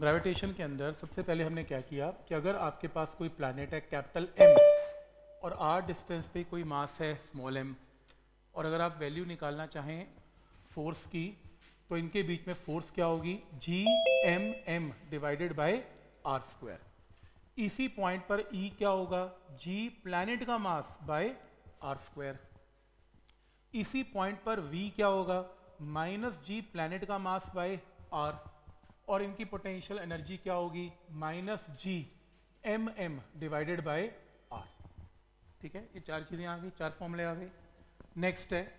Gravitation के अंदर सबसे पहले हमने क्या किया कि अगर आपके पास कोई प्लानट है कैपिटल एम और आर डिस्टेंस पे कोई मास है स्मॉल एम और अगर आप वैल्यू निकालना चाहें फोर्स की तो इनके बीच में फोर्स क्या होगी? G M M divided by R square इसी पॉइंट पर ई e क्या होगा? जी प्लैनेट का मास बाय आर स्क्वायर इसी पॉइंट पर वी क्या होगा? माइनस जी प्लैनेट का मास बाय आर और इनकी पोटेंशियल एनर्जी क्या होगी? Minus G M M divided by R ठीक है? ये चार चीज़ें आ गई, चार फॉर्मूले आ गए। नेक्स्ट है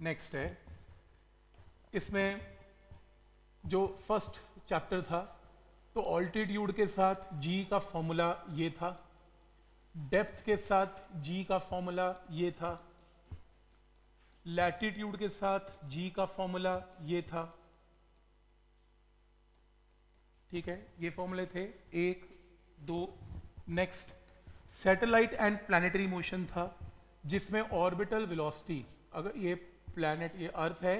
नेक्स्ट है। इसमें जो फ़र्स्ट चैप्टर था तो ऑल्टीट्यूड के साथ जी का फॉर्मूला ये था। डेप्थ के साथ जी का फॉर्मूला ये था। लैटिट्यूड के साथ जी का फॉर्मूला ये था। ठीक है? ये फॉर्मूले थे। एक, दो next satellite and planetary motion था, जिसमें ऑर्बिटल वेलोसिटी अगर ये प्लैनेट ये अर्थ है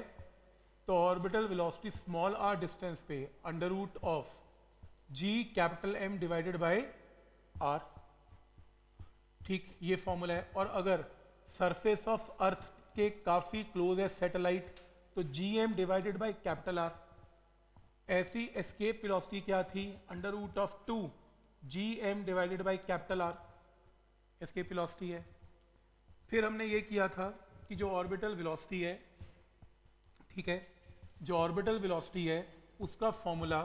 तो orbital velocity small R distance पे under root of G capital M divided by R ठीक, ये फॉर्मूला है। और अगर सरफेस ऑफ़ अर्थ के काफ़ी क्लोज है सैटेलाइट तो G M divided by capital R ऐसी एस्केप वेलोसिटी क्या थी? Under root of two G M divided by capital R escape velocity है। फिर हमने ये किया था कि जो ऑर्बिटल वेलोसिटी है, ठीक है, जो ऑर्बिटल वेलोसिटी है, उसका फॉर्मूला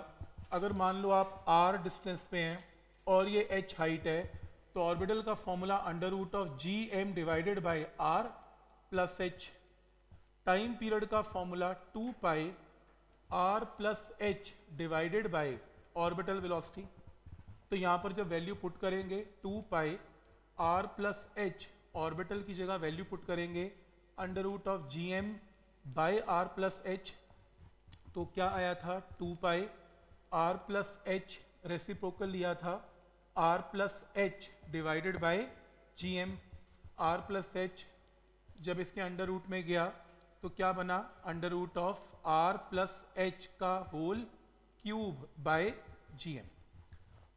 अगर मान लो आप आर डिस्टेंस पे हैं और ये एच हाइट है तो ऑर्बिटल का formula under root of G M divided by R plus H time period का formula two pi R plus H divided by orbital velocity तो यहाँ पर जब वैल्यू पुट करेंगे two pi R plus H orbital की जगह value put करेंगे under root of G M by R plus H तो क्या आया था? Two pi R plus H reciprocal लिया था। R plus H divided by G M R plus H जब इसके अंडर रूट में गया तो क्या बना? Under root of R plus H का whole cube by G M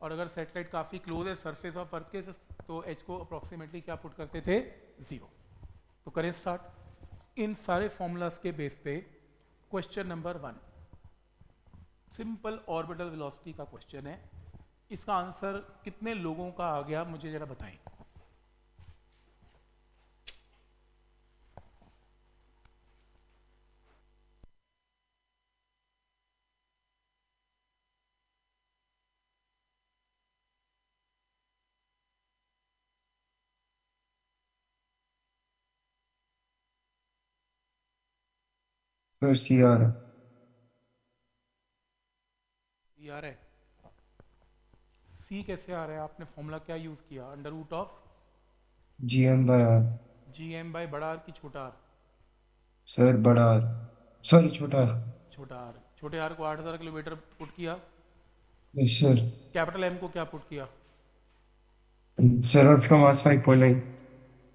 और अगर सेटेलाइट काफ़ी क्लोज है सरफेस ऑफ़ अर्थ के तो एच को अप्रोक्सीमेटली क्या पुट करते थे? ज़ीरो तो करें स्टार्ट इन सारे फॉर्मूलाज के बेस पे question number one simple orbital velocity का क्वेश्चन है. इसका आंसर कितने लोगों का आ गया, मुझे जरा बताएँ। सर सी आर ये आ रहा है सी कैसे आ रहा है? आपने फॉर्मूला क्या यूज़ किया? Under root of G M by R G M by बड़ा आर की छोटा आर सर बड़ा आर सॉरी छोटा आर छोटा आर छोटे आर को 8000 किलोमीटर पुट किया? यस सर कैपिटल एम को क्या पुट किया? सर अर्थ का मास 5.9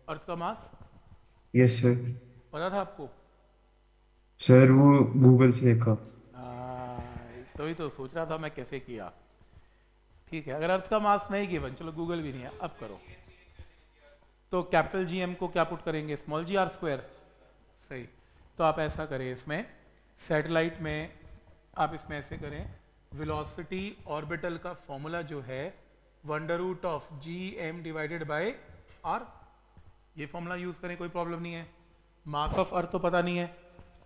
अर्थ का मास यस सर पता था आपको? सर वो गूगल से देखा। तो ही तो सोच रहा था मैं कैसे किया। ठीक है, अगर अर्थ का मास नहीं गिवन चलो गूगल भी नहीं है, अब करो। तो कैपिटल जी एम को क्या पुट करेंगे? स्मॉल जी आर स्क्वायर सही। तो आप ऐसा करें इसमें सैटेलाइट में आप इसमें ऐसे करें वेलोसिटी ऑर्बिटल का फॉर्मूला जो है, under root of G M divided by R ये फॉर्मूला यूज़ करें, कोई प्रॉब्लम नहीं है। मास ऑफ़ अर्थ तो पता नहीं है।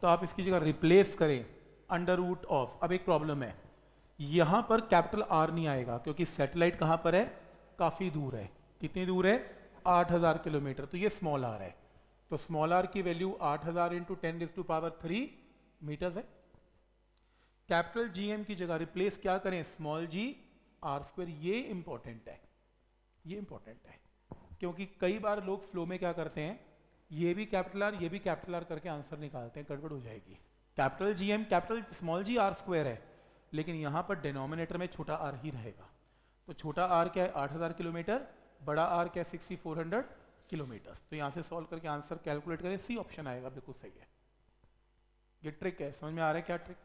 तो आप इसकी जगह रिप्लेस करें अंडर रूट ऑफ़ अब एक प्रॉब्लम है। यहाँ पर कैपिटल आर नहीं आएगा, क्योंकि सैटेलाइट कहाँ पर है? काफ़ी दूर है। कितनी दूर है? 8000 किलोमीटर। तो ये स्मॉल आर है। तो स्मॉल आर की वैल्यू 8000 हज़ार into ten to power three metres है। कैपिटल जीएम की जगह रिप्लेस क्या करें? स्मॉल जी आर स्क्वायर ये इंपॉर्टेंट है। ये इंपॉर्टेंट है। क्योंकि कई बार लोग फ्लो में क्या करते हैं? ये भी कैपिटल आर ये भी कैपिटल आर करके आंसर निकालते हैं, गड़बड़ हो जाएगी। Capital G M capital small G R square है, लेकिन यहाँ पर डिनोमिनेटर में छोटा आर ही रहेगा। तो छोटा आर क्या है? 8000 किलोमीटर, बड़ा आर क्या है? 6400 किलोमीटर तो यहाँ से सॉल्व करके आंसर कैलकुलेट करें सी ऑप्शन आएगा, बिल्कुल सही है। ये ट्रिक है, समझ में आ रहा है क्या ट्रिक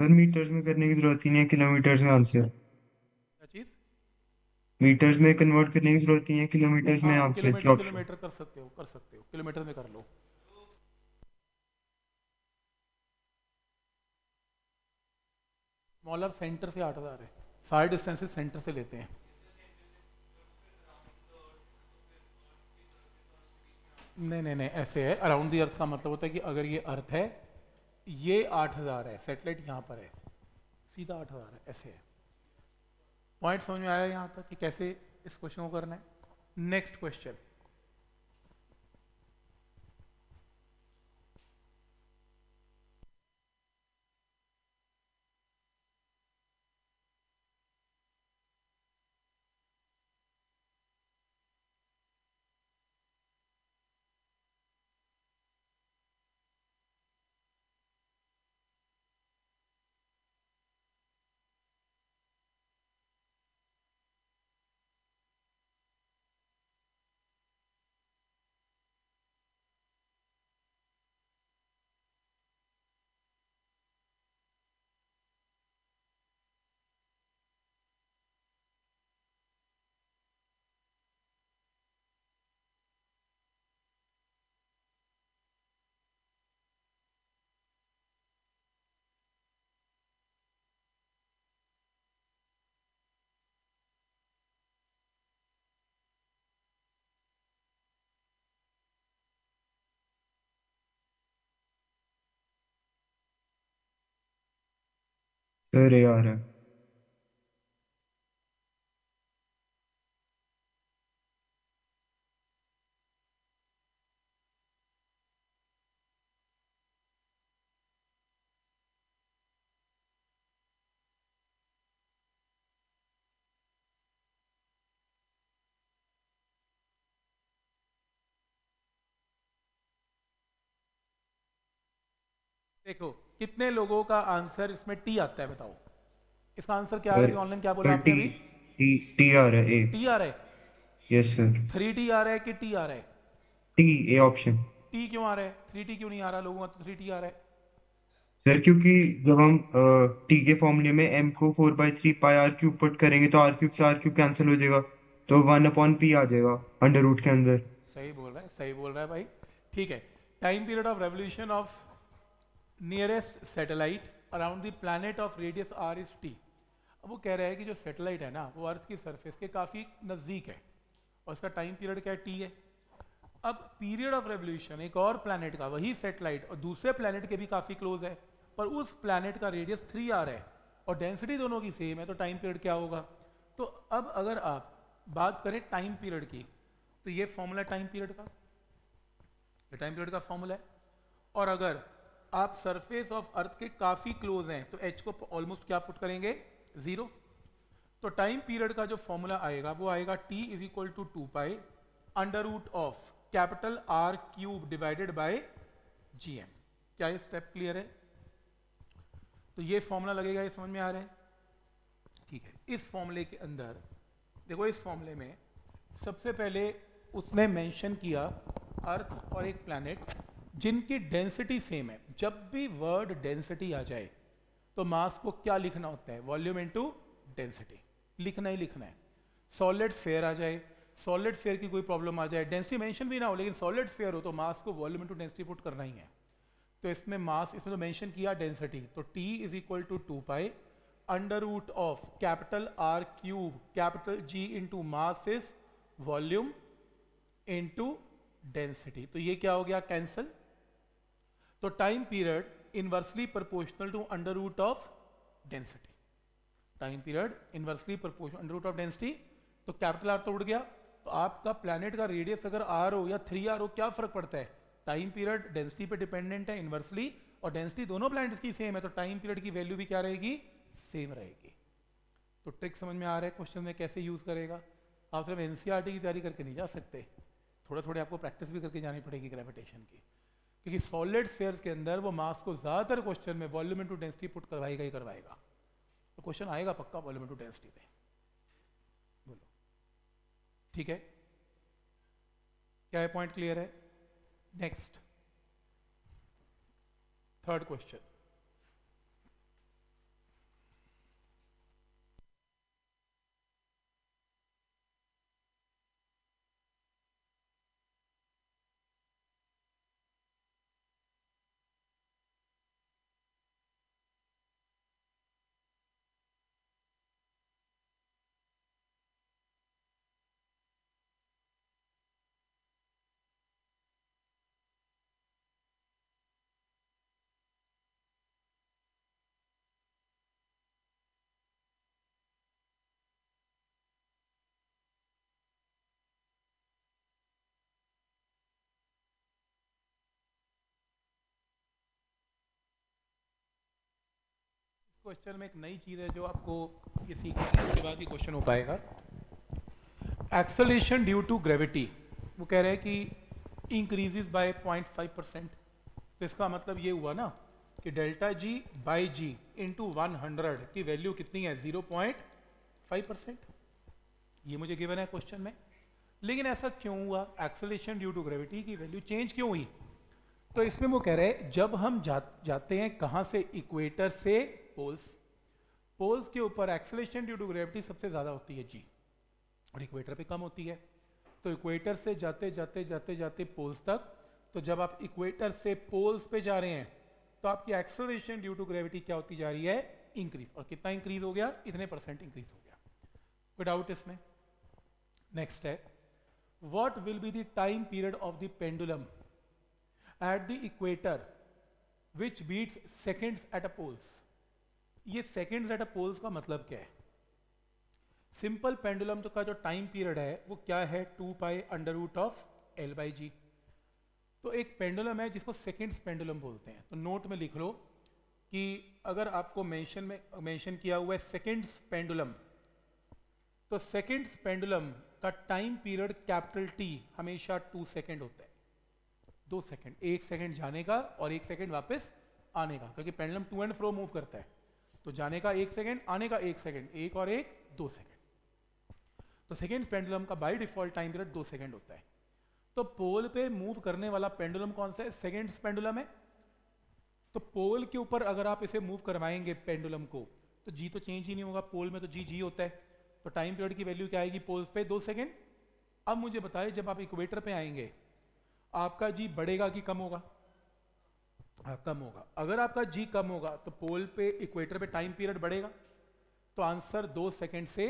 मीटर्स में करने की ज़रूरत ही नहीं है किलोमीटर्स में आंसर मीटर्स में कन्वर्ट करने की ज़रूरत नहीं है किलोमीटर्स में हाँ आंसर किलोमीटर ऑप्शन किलोमीटर कर सकते हो कर सकते हो किलोमीटर में कर लो। स्मॉलर सेंटर से आठ हज़ार है। सारे डिस्टेंसेस सेंटर से लेते हैं। नहीं नहीं नहीं ऐसे है। अराउंड दी अर्थ का मतलब होता है कि अगर ये अर्थ है ये आठ हज़ार है सेटेलाइट यहाँ पर है। सीधा आठ हज़ार है ऐसे है। पॉइंट समझ में आया यहाँ तक कि कैसे इस क्वेश्चन को करना है? नेक्स्ट क्वेश्चन सर ये आ रहा है देखो कितने लोगों का आंसर इसमें टी आता है बताओ। इसका आंसर क्या है? ऑनलाइन क्या बोला आपने टी टी टी आ रहा है ए टी आ रहा है? यस सर थ्री टी आ रहा है कि टी आ रहा है? टी ए ऑप्शन टी क्यों आ रहा है? थ्री टी क्यों नहीं आ रहा? लोगों का तो थ्री टी आ रहा है। सर क्योंकि जब हम टी के फॉर्मूले में एम को four by three pi R cube put करेंगे तो आर क्यूब से आर क्यूब कैंसिल हो जाएगा। तो वन अपॉन पी आ जाएगा अंडर रूट के अंदर। सही बोल रहा है सही बोल रहा है भाई। ठीक है। Time period of revolution of nearest satellite around the planet of radius R is T अब वो कह रहा है कि जो सैटेलाइट है ना, वो अर्थ की सरफेस के काफ़ी नज़दीक है। और उसका टाइम पीरियड क्या है? टी है। अब पीरियड ऑफ़ रेवोल्यूशन एक और प्लैनेट का, वही सैटेलाइट और दूसरे प्लैनेट के भी काफ़ी क्लोज है। पर उस प्लैनेट का रेडियस थ्री आर है, और डेंसिटी दोनों की सेम है तो टाइम पीरियड क्या होगा? तो अब अगर आप बात करें टाइम पीरियड की तो ये फॉर्मूला टाइम पीरियड का टाइम पीरियड का फॉर्मूला है। और अगर आप सरफेस ऑफ़ अर्थ के काफ़ी क्लोज हैं तो एच को ऑलमोस्ट क्या पुट करेंगे? ज़ीरो तो टाइम पीरियड का जो फॉर्मूला आएगा, वो आएगा T is equal to two pi under root of capital R cube divided by G M क्या ये स्टेप क्लियर है? तो ये फॉर्मूला लगेगा, ये समझ में आ रहा है? ठीक है. इस फॉर्मूले के अंदर, देखो इस फॉर्मूले में सबसे पहले उसने मेंशन किया अर्थ और एक प्लैनेट जिनकी डेंसिटी सेम है। जब भी वर्ड डेंसिटी आ जाए तो मास को क्या लिखना होता है? वॉल्यूम इनटू डेंसिटी लिखना ही लिखना है। सॉलिड स्फेयर आ जाए सॉलिड स्फेयर की कोई प्रॉब्लम आ जाए डेंसिटी मेंशन भी ना हो, लेकिन सॉलिड स्फेयर हो तो मास को वॉल्यूम इनटू डेंसिटी पुट करना ही है। तो इसमें मास इसमें तो मेंशन किया डेंसिटी तो T is equal to two pi under root of capital R cube capital G into mass is volume into density तो ये क्या हो गया? कैंसल तो time period inversely proportional to under root of density time period inversely proportional under root of density तो capital R तो उड़ गया। तो आपका प्लैनेट का रेडियस अगर आर हो या थ्री आर हो, क्या फ़र्क पड़ता है? टाइम पीरियड डेंसिटी पे डिपेंडेंट है इनवर्सली और डेंसिटी दोनों प्लैनेट्स की सेम है तो टाइम पीरियड की वैल्यू भी क्या रहेगी? सेम रहेगी। तो ट्रिक समझ में आ रहा है क्वेश्चन में कैसे यूज़ करेगा? आप सिर्फ़ एनसीईआरटी की तैयारी करके नहीं जा सकते। थोड़ा थोड़े आपको प्रैक्टिस भी करके जानी पड़ेगी ग्रेविटेशन की। क्योंकि सॉलिड स्फेयर्स के अंदर वो मास को ज़्यादातर क्वेश्चन में वॉल्यूम टू डेंसिटी पुट करवाएगा ही करवाएगा। तो क्वेश्चन आएगा पक्का वॉल्यूम टू डेंसिटी में। बोलो। ठीक है? क्या है पॉइंट क्लियर है? नेक्स्ट थर्ड क्वेश्चन क्वेश्चन में एक नई चीज़ है जो आपको ये सीखने के बाद ही क्वेश्चन हो पाएगा। एक्सलेशन ड्यू टू ग्रेविटी वो कह रहे हैं कि इंक्रीजेज बाय 0.5 परसेंट तो इसका मतलब ये हुआ ना कि delta G by G into one की वैल्यू कितनी है? 0.5 परसेंट ये मुझे गिवन है क्वेश्चन में। लेकिन ऐसा क्यों हुआ? एक्सलेशन ड्यू टू ग्रेविटी की वैल्यू चेंज क्यों हुई? तो इसमें वो कह रहे हैं जब हम जा, जाते हैं कहाँ से? इक्वेटर से पोल्स पोल्स के ऊपर एक्सलेशन ड्यू टू ग्रेविटी सबसे ज़्यादा होती है जी और इक्वेटर पे कम होती है। तो इक्वेटर से जाते जाते जाते जाते पोल्स तक तो जब आप इक्वेटर से पोल्स पे जा रहे हैं तो आपकी एक्सलेशन ड्यू टू ग्रेविटी क्या होती जा रही है? इंक्रीज और कितना इंक्रीज हो गया? इतने परसेंट इंक्रीज हो गया। कोई डाउट इसमें। नेक्स्ट है। What will be the time period of the pendulum at the equator which beats seconds at a poles? ये seconds at a poles का मतलब क्या है? सिंपल पेंडुलम का जो टाइम पीरियड है, वो क्या है? Two pi under root of L by G तो एक पेंडुलम है जिसको सेकेंड्स पेंडुलम बोलते हैं। तो नोट में लिख लो कि अगर आपको मेंशन में मेंशन किया हुआ है सेकेंड्स पेंडुलम तो सेकेंड्स पेंडुलम का टाइम पीरियड कैपिटल टी हमेशा टू सेकेंड होता है। दो सेकेंड एक सेकेंड जाने का और एक सेकेंड वापस आने का, क्योंकि pendulum to and fro move करता है। तो जाने का एक सेकेंड, आने का एक सेकेंड, एक और एक, दो सेकेंड। तो सेकेंड पेंडुलम का बाई डिफ़ॉल्ट टाइम पीरियड दो सेकेंड होता है। तो पोल पे मूव करने वाला पेंडुलम कौन सा है? सेकेंड पेंडुलम है। तो पोल के ऊपर अगर आप इसे मूव करवाएँगे पेंडुलम को तो जी तो चेंज ही नहीं होगा। पोल में तो जी जी होता है। तो टाइम पीरियड की वैल्यू क्या आएगी पोल्स पे? दो सेकेंड। अब मुझे बताए, जब आप इक्वेटर पे आएँगे, आपका जी बढ़ेगा कि कम होगा? हाँ कम होगा। अगर आपका जी कम होगा तो पोल पे इक्वेटर पे टाइम पीरियड बढ़ेगा तो आंसर दो सेकेंड से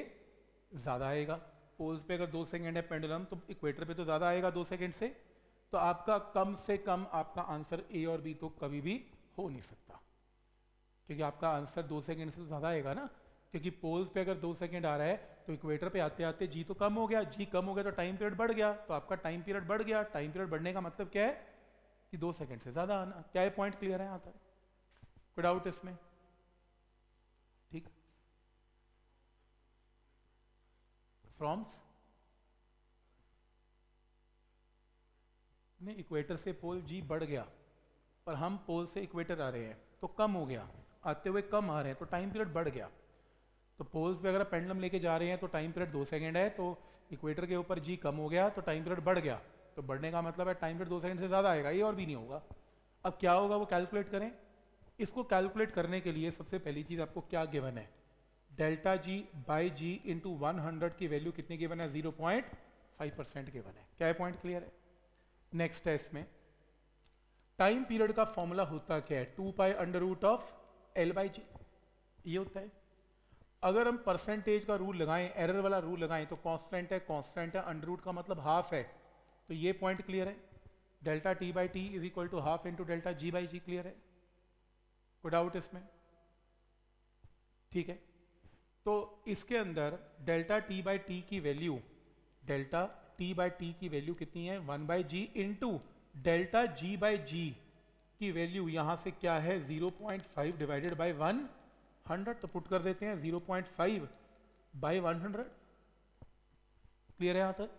ज़्यादा आएगा। पोल्स पे अगर दो सेकेंड है पेंडुलम तो इक्वेटर पे तो ज़्यादा आएगा दो सेकेंड से तो आपका कम से कम आपका आंसर ए और बी तो कभी भी हो नहीं सकता। क्योंकि आपका आंसर दो सेकेंड से तो ज़्यादा आएगा ना। क्योंकि पोल्स पे अगर दो सेकेंड आ रहा है तो इक्वेटर पे आते आते जी तो कम हो गया। जी कम हो गया तो टाइम पीरियड बढ़ गया तो आपका टाइम पीरियड बढ़ गया। टाइम पीरियड बढ़ने का मतलब क्या है? कि दो सेकेंड से, ज़्यादा आना क्या है पॉइंट क्लियर है आता है कोई डाउट इसमें? ठीक। फ्रॉम्स नहीं इक्वेटर से पोल जी बढ़ गया, पर हम पोल से इक्वेटर आ रहे हैं तो कम हो गया। आते हुए कम आ रहे हैं तो टाइम पीरियड बढ़ गया। तो पोल्स पे अगर पेंडलम लेके जा रहे हैं तो टाइम पीरियड दो सेकंड है तो इक्वेटर के ऊपर जी कम हो गया तो टाइम पीरियड बढ़ गया। तो बढ़ने का मतलब है टाइम पीरियड दो सेकंड से ज़्यादा आएगा, ये और भी नहीं होगा। अब क्या होगा, वो कैलकुलेट करें। इसको कैलकुलेट करने के लिए सबसे पहली चीज़ आपको क्या गिवन है? Delta G by G into one hundred की वैल्यू कितनी गिवन है? Zero point five percent given है। क्या पॉइंट क्लियर है? नेक्स्ट है इसमें। टाइम पीरियड का फॉर्मूला होता क्या है? Two pi under root of L by G ये होता है। अगर हम परसेंटेज का रूल लगाएँ एरर वाला रूल लगाएँ तो कांस्टेंट है कांस्टेंट है अंडर रूट का मतलब हाफ़ है। तो ये पॉइंट क्लियर है? Delta T by T is equal to half into delta G by G clear है? कोई डाउट इसमें? ठीक है? तो इसके अंदर डेल्टा टी बाई टी की value delta T by T की वैल्यू कितनी है? One by G into delta G by G की वैल्यू यहाँ से क्या है? 0.5 डिवाइडेड बाय वन हंड्रेड तो पुट कर देते हैं zero point five by one hundred clear है यहाँ तक?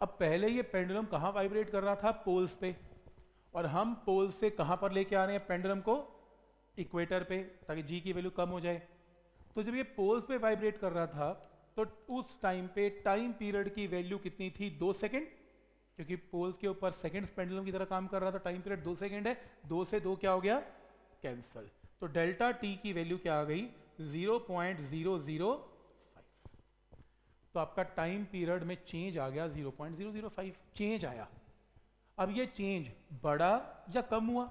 अब पहले ये पेंडुलम कहाँ वाइब्रेट कर रहा था? पोल्स पे। और हम पोल्स से कहाँ पर लेके आ रहे हैं पेंडुलम को? इक्वेटर पे, ताकि जी की वैल्यू कम हो जाए। तो जब ये पोल्स पे वाइब्रेट कर रहा था तो उस टाइम पे टाइम पीरियड की वैल्यू कितनी थी? दो सेकेंड क्योंकि पोल्स के ऊपर सेकेंड्स पेंडुलम की तरह काम कर रहा था टाइम पीरियड दो सेकेंड है। दो से दो क्या हो गया? कैंसल तो डेल्टा टी की वैल्यू क्या आ गई? 0.005 तो आपका टाइम पीरियड में चेंज आ गया 0.005 चेंज आया। अब ये चेंज बड़ा या कम हुआ?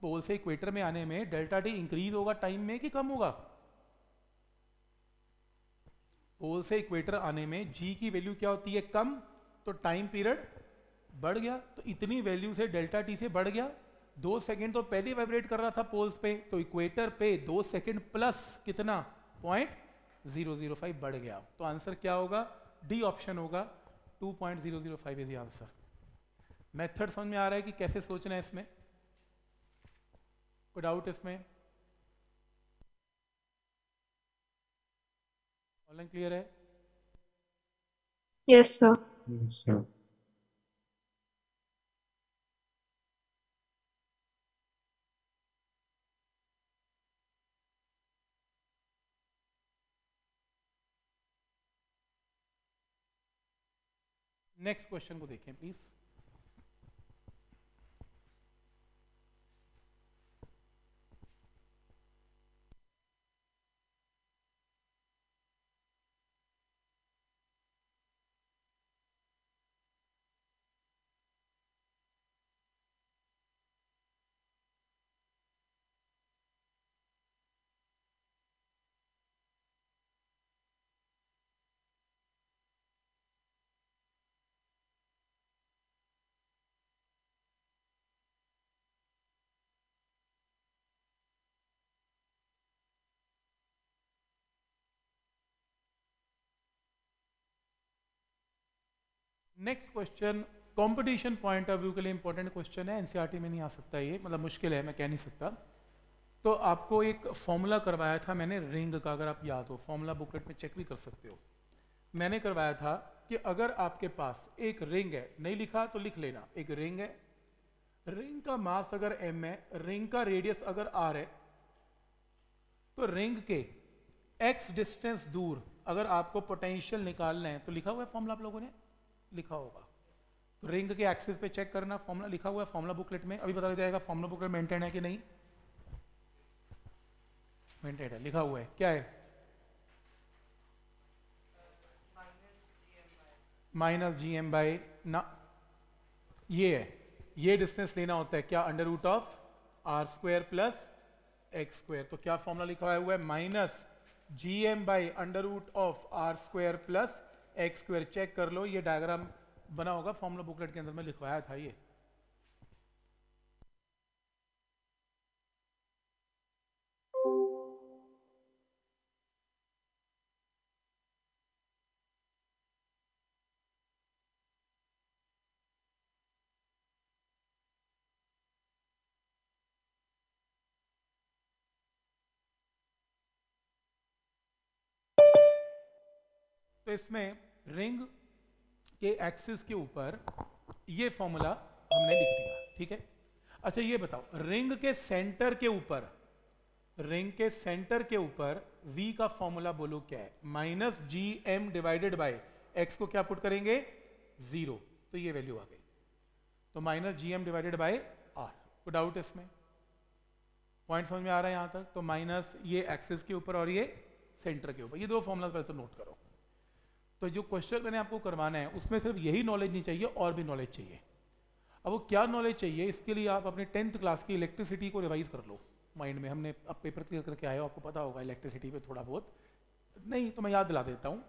पोल से इक्वेटर में आने में डेल्टा टी इंक्रीज होगा टाइम में कि कम होगा? पोल से इक्वेटर आने में जी की वैल्यू क्या होती है? कम। तो टाइम पीरियड बढ़ गया। तो इतनी वैल्यू से डेल्टा टी से बढ़ गया। दो सेकेंड तो पहले वाइब्रेट कर रहा था पोल्स पे। तो इक्वेटर पे दो सेकेंड प्लस कितना? पॉइंट ज़ीरो ज़ीरो फाइव बढ़ गया। तो आंसर क्या होगा? डी ऑप्शन होगा। Two point zero zero five is answer method समझ में आ रहा है कि कैसे सोचना है इसमें? कोई डाउट इसमें? ऑनलाइन क्लियर है? यस सर नेक्स्ट क्वेश्चन को देखें please next question competition point of view के लिए इंपॉर्टेंट क्वेश्चन है एनसीईआरटी में नहीं आ सकता ये मतलब मुश्किल है, मैं कह नहीं सकता। तो आपको एक फॉर्मूला करवाया था मैंने रिंग का, अगर आप याद हो फॉर्मूला बुकलेट में चेक भी कर सकते हो। मैंने करवाया था कि अगर आपके पास एक रिंग है, नहीं लिखा तो लिख लेना, एक रिंग है। रिंग का मास अगर एम है रिंग का रेडियस अगर आर है तो रिंग के एक्स डिस्टेंस दूर, अगर आपको पोटेंशियल निकालना है तो लिखा हुआ है फॉर्मूला आप लोगों ने? लिखा होगा। तो रिंग के एक्सिस पे चेक करना फॉर्मूला लिखा हुआ है फॉर्मूला बुकलेट में। अभी बता जाएगा फॉर्मूला बुकलेट मेंटेन है कि नहीं। मेंटेन है, लिखा हुआ है। क्या है? माइनस जी एम बाई ना। ये है। ये डिस्टेंस लेना होता है क्या? Under root of R square plus X square तो क्या फॉर्मूला लिखा हुआ है? Minus G M by under root of R square plus X square check कर लो, ये डायग्राम बना होगा फॉर्मूला बुकलेट के अंदर में लिखवाया था ये। तो इसमें रिंग के एक्सिस के ऊपर ये फॉर्मूला हमने लिख दिया, ठीक है? अच्छा ये बताओ, रिंग के सेंटर के ऊपर, रिंग के सेंटर के ऊपर v का फॉर्मूला बोलो क्या है? Minus G M divided by X को क्या पुट करेंगे? ज़ीरो तो ये वैल्यू आ गई। तो minus G M divided by R को डाउट इसमें? पॉइंट समझ में आ रहा है यहाँ तक? तो माइनस ये एक्सिस के ऊपर और ये सेंटर के ऊपर। ये दो फॉर्मूला पहले तो नोट करो। तो जो क्वेश्चन मैंने आपको करवाना है, उसमें सिर्फ़ यही नॉलेज नहीं चाहिए, और भी नॉलेज चाहिए। अब वो क्या नॉलेज चाहिए, इसके लिए आप अपने टेंथ क्लास की इलेक्ट्रिसिटी को रिवाइज कर लो। माइंड में हमने अब पेपर क्लियर करके आए हो, आपको पता होगा इलेक्ट्रिसिटी पे थोड़ा बहुत। नहीं तो मैं याद दिला देता हूँ।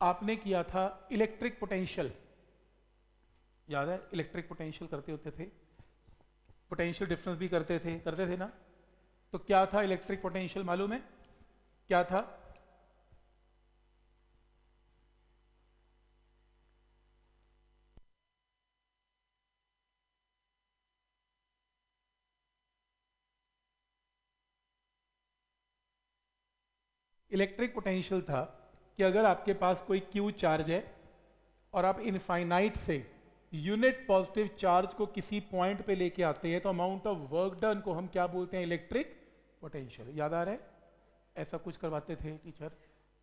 आपने किया था इलेक्ट्रिक पोटेंशियल याद है? इलेक्ट्रिक पोटेंशियल करते होते थे। पोटेंशियल डिफरेंस भी करते थे। करते थे ना? तो क्या था इलेक्ट्रिक पोटेंशियल मालूम है? क्या था? इलेक्ट्रिक पोटेंशियल था कि अगर आपके पास कोई क्यू चार्ज है और आप इनफाइनाइट से यूनिट पॉजिटिव चार्ज को किसी पॉइंट पे लेके आते हैं तो अमाउंट ऑफ़ वर्क डन को हम क्या बोलते हैं? इलेक्ट्रिक पोटेंशियल याद आ रहा है? ऐसा कुछ करवाते थे टीचर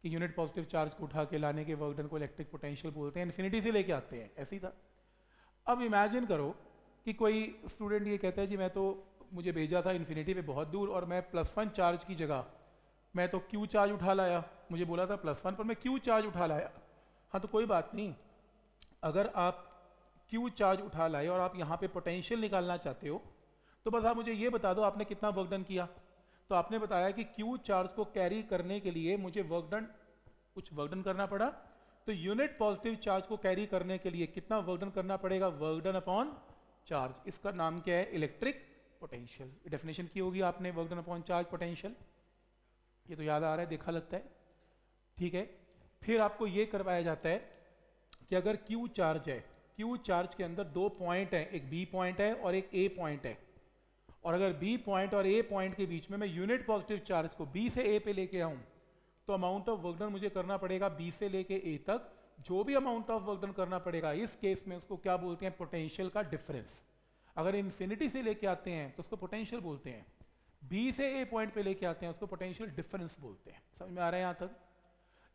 कि यूनिट पॉजिटिव चार्ज को उठा के लाने के वर्क डन को इलेक्ट्रिक पोटेंशियल बोलते हैं इन्फिनिटी से लेके आते हैं, ऐसे ही था। अब इमेजिन करो कि कोई स्टूडेंट ये कहता है, जी, मैं तो मुझे भेजा था इन्फिनिटी पे बहुत दूर और मैं प्लस वन चार्ज की जगह मैं तो क्यू चार्ज उठा लाया? मुझे बोला था प्लस वन पर मैं क्यू चार्ज उठा लाया? हाँ तो कोई बात नहीं। अगर आप क्यू चार्ज उठा लाए और आप यहाँ पे पोटेंशियल निकालना चाहते हो तो बस आप मुझे ये बता दो, आपने कितना वर्क डन किया? तो आपने बताया कि क्यू चार्ज को कैरी करने के लिए मुझे वर्क डन कुछ वर्क डन करना पड़ा? तो यूनिट पॉजिटिव चार्ज को कैरी करने के लिए कितना वर्क डन करना पड़ेगा? वर्क डन अपॉन चार्ज इसका नाम क्या है? इलेक्ट्रिक पोटेंशियल डेफिनेशन की होगी आपने work done upon charge potential ये तो याद आ रहा है, देखा लगता है। ठीक है? फिर आपको ये करवाया जाता है कि अगर Q चार्ज है, Q चार्ज के अंदर दो पॉइंट है, एक B पॉइंट है और एक A पॉइंट है। और अगर B पॉइंट और A पॉइंट के बीच में मैं यूनिट पॉजिटिव चार्ज को B से A पे लेके आऊँ तो अमाउंट ऑफ़ वर्कडन मुझे करना पड़ेगा बी से लेके ए तक। जो भी अमाउंट ऑफ़ वर्कडन करना पड़ेगा, इस केस में उसको क्या बोलते हैं? पोटेंशियल का डिफरेंस अगर इन्फिनिटी से लेके आते हैं तो उसको पोटेंशियल बोलते हैं। बी से ए पॉइंट पे लेके आते हैं, उसको पोटेंशियल डिफरेंस बोलते हैं। समझ में आ रहा है यहाँ तक?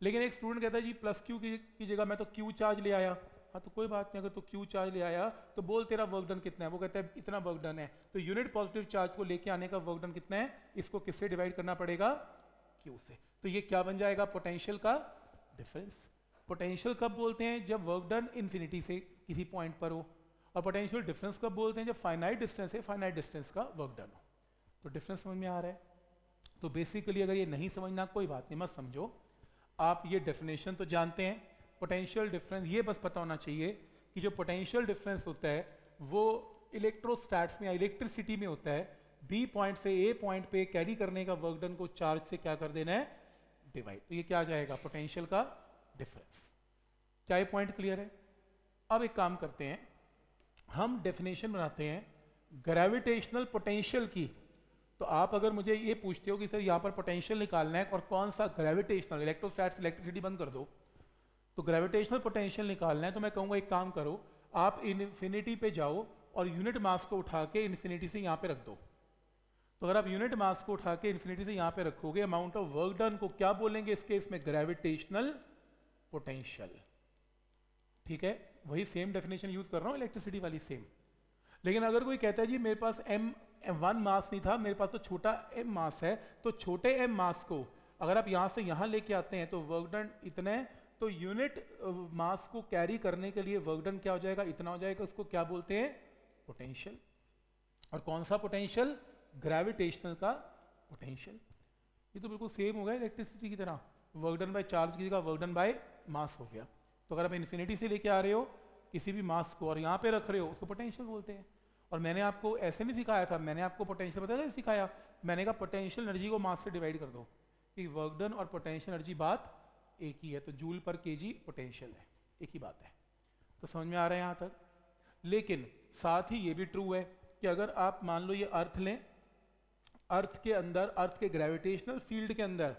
लेकिन एक स्टूडेंट कहता है, जी प्लस क्यू की जगह मैं तो क्यू चार्ज ले आया। हाँ तो कोई बात नहीं, अगर तो क्यू चार्ज ले आया तो बोल तेरा वर्क डन कितना है? वो कहता है, इतना वर्क डन है। तो यूनिट पॉजिटिव चार्ज को लेके आने का वर्क डन कितना है? इसको किससे डिवाइड करना पड़ेगा? क्यू से। तो ये क्या बन जाएगा? पोटेंशियल का डिफरेंस पोटेंशियल कब बोलते हैं? जब वर्क डन इन्फिनिटी से किसी पॉइंट पर हो। और पोटेंशियल डिफरेंस कब बोलते हैं? जब फाइनाइट डिस्टेंस है फाइनाइट डिस्टेंस का वर्क डन हो। तो डिफरेंस समझ में आ रहा है? तो बेसिकली अगर ये नहीं समझना, कोई बात नहीं, मत समझो। आप ये डेफिनेशन तो जानते हैं पोटेंशियल डिफरेंस ये बस पता होना चाहिए कि जो पोटेंशियल डिफरेंस होता है, वो इलेक्ट्रोस्टैट्स में या इलेक्ट्रिसिटी में होता है। बी पॉइंट से ए पॉइंट पे कैरी करने का वर्क डन को चार्ज से क्या कर देना है? डिवाइड तो ये क्या जाएगा? पोटेंशियल का डिफरेंस क्या ये पॉइंट क्लियर है? अब एक काम करते हैं। हम डेफिनेशन बनाते हैं ग्रेविटेशनल पोटेंशियल की। तो आप अगर मुझे ये पूछते हो कि सर यहाँ पर पोटेंशियल निकालना है और कौन सा ग्रेविटेशनल इलेक्ट्रोस्टैट्स इलेक्ट्रिसिटी बंद कर दो तो ग्रेविटेशनल पोटेंशियल निकालना है तो मैं कहूँगा एक काम करो, आप इन्फिनिटी पे जाओ और यूनिट मास को उठा के इन्फिनिटी से यहाँ पे रख दो। तो अगर आप यूनिट मास को उठा के इन्फिनिटी से यहाँ पे रखोगे अमाउंट ऑफ़ वर्क डन को क्या बोलेंगे इस केस में? ग्रेविटेशनल पोटेंशियल ठीक है? वही सेम डेफिनेशन यूज़ कर रहा हूँ इलेक्ट्रिसिटी वाली सेम लेकिन अगर कोई कहता है, जी मेरे पास एम वन मास नहीं था, मेरे पास तो छोटा एम मास है तो छोटे एम मास को अगर आप यहाँ से यहाँ लेके आते हैं तो वर्क डन इतने तो यूनिट मास को कैरी करने के लिए वर्क डन क्या हो जाएगा, इतना हो जाएगा उसको क्या बोलते हैं? पोटेंशियल। और कौन सा पोटेंशियल? ग्रेविटेशनल का पोटेंशियल। ये तो बिल्कुल सेम हो गया इलेक्ट्रिसिटी की तरह। वर्क डन बाय चार्ज की जगह वर्क डन बाय मास हो गया। तो अगर आप इन्फिनिटी से लेके आ रहे हो, किसी भी मास को और यहाँ पे रख रहे हो, उसको पोटेंशियल बोलते हैं। और मैंने आपको ऐसे नहीं सिखाया था, मैंने आपको पोटेंशियल बताया सिखाया? मैंने कहा पोटेंशियल एनर्जी को मास से डिवाइड कर दो, कि वर्क डन और पोटेंशियल एनर्जी बात एक ही है तो जूल पर केजी पोटेंशियल है, एक ही बात है। तो समझ में आ रहा है यहाँ तक? लेकिन साथ ही ये भी ट्रू है कि अगर आप मान लो ये अर्थ लें अर्थ के अंदर अर्थ के ग्रेविटेशनल फ़ील्ड के अंदर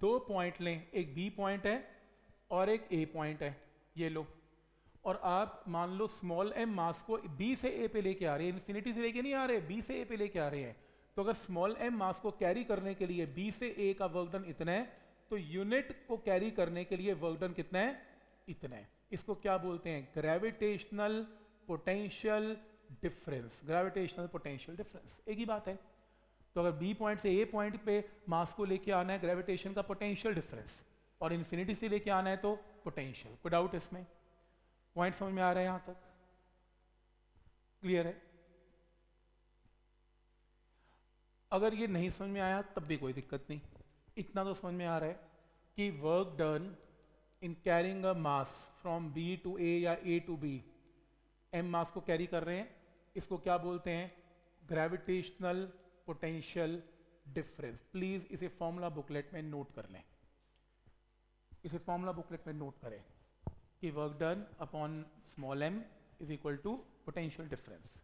दो पॉइंट लें, एक बी पॉइंट है और एक ए पॉइंट है, ये लो। और आप मान लो स्मॉल एम मास को बी से ए पे लेके आ रहे हैं इन्फिनिटी से लेके नहीं आ रहे बी से ए पे लेके आ रहे हैं तो अगर स्मॉल एम मास को कैरी करने के लिए बी से ए का वर्क डन इतना है तो यूनिट को कैरी करने के लिए वर्क डन कितना है? इतना है। इसको क्या बोलते हैं? Gravitational potential difference gravitational potential difference एक ही बात है। तो अगर बी पॉइंट से ए पॉइंट पे मास को लेके आना है ग्रेविटेशन का पोटेंशियल डिफरेंस और इन्फिनिटी से लेके आना है तो पोटेंशियल कोई डाउट इसमें? पॉइंट समझ में आ रहा है यहाँ तक? क्लियर है? अगर ये नहीं समझ में आया, तब भी कोई दिक्कत नहीं। इतना तो समझ में आ रहा है कि work done in carrying a mass from B to A या A to B M mass को कैरी कर रहे हैं, इसको क्या बोलते हैं? ग्रेविटेशनल पोटेंशियल डिफरेंस प्लीज़ इसे फॉर्मूला बुकलेट में नोट कर लें। इसे फॉर्मूला बुकलेट में नोट करें। कि work done upon small M is equal to potential difference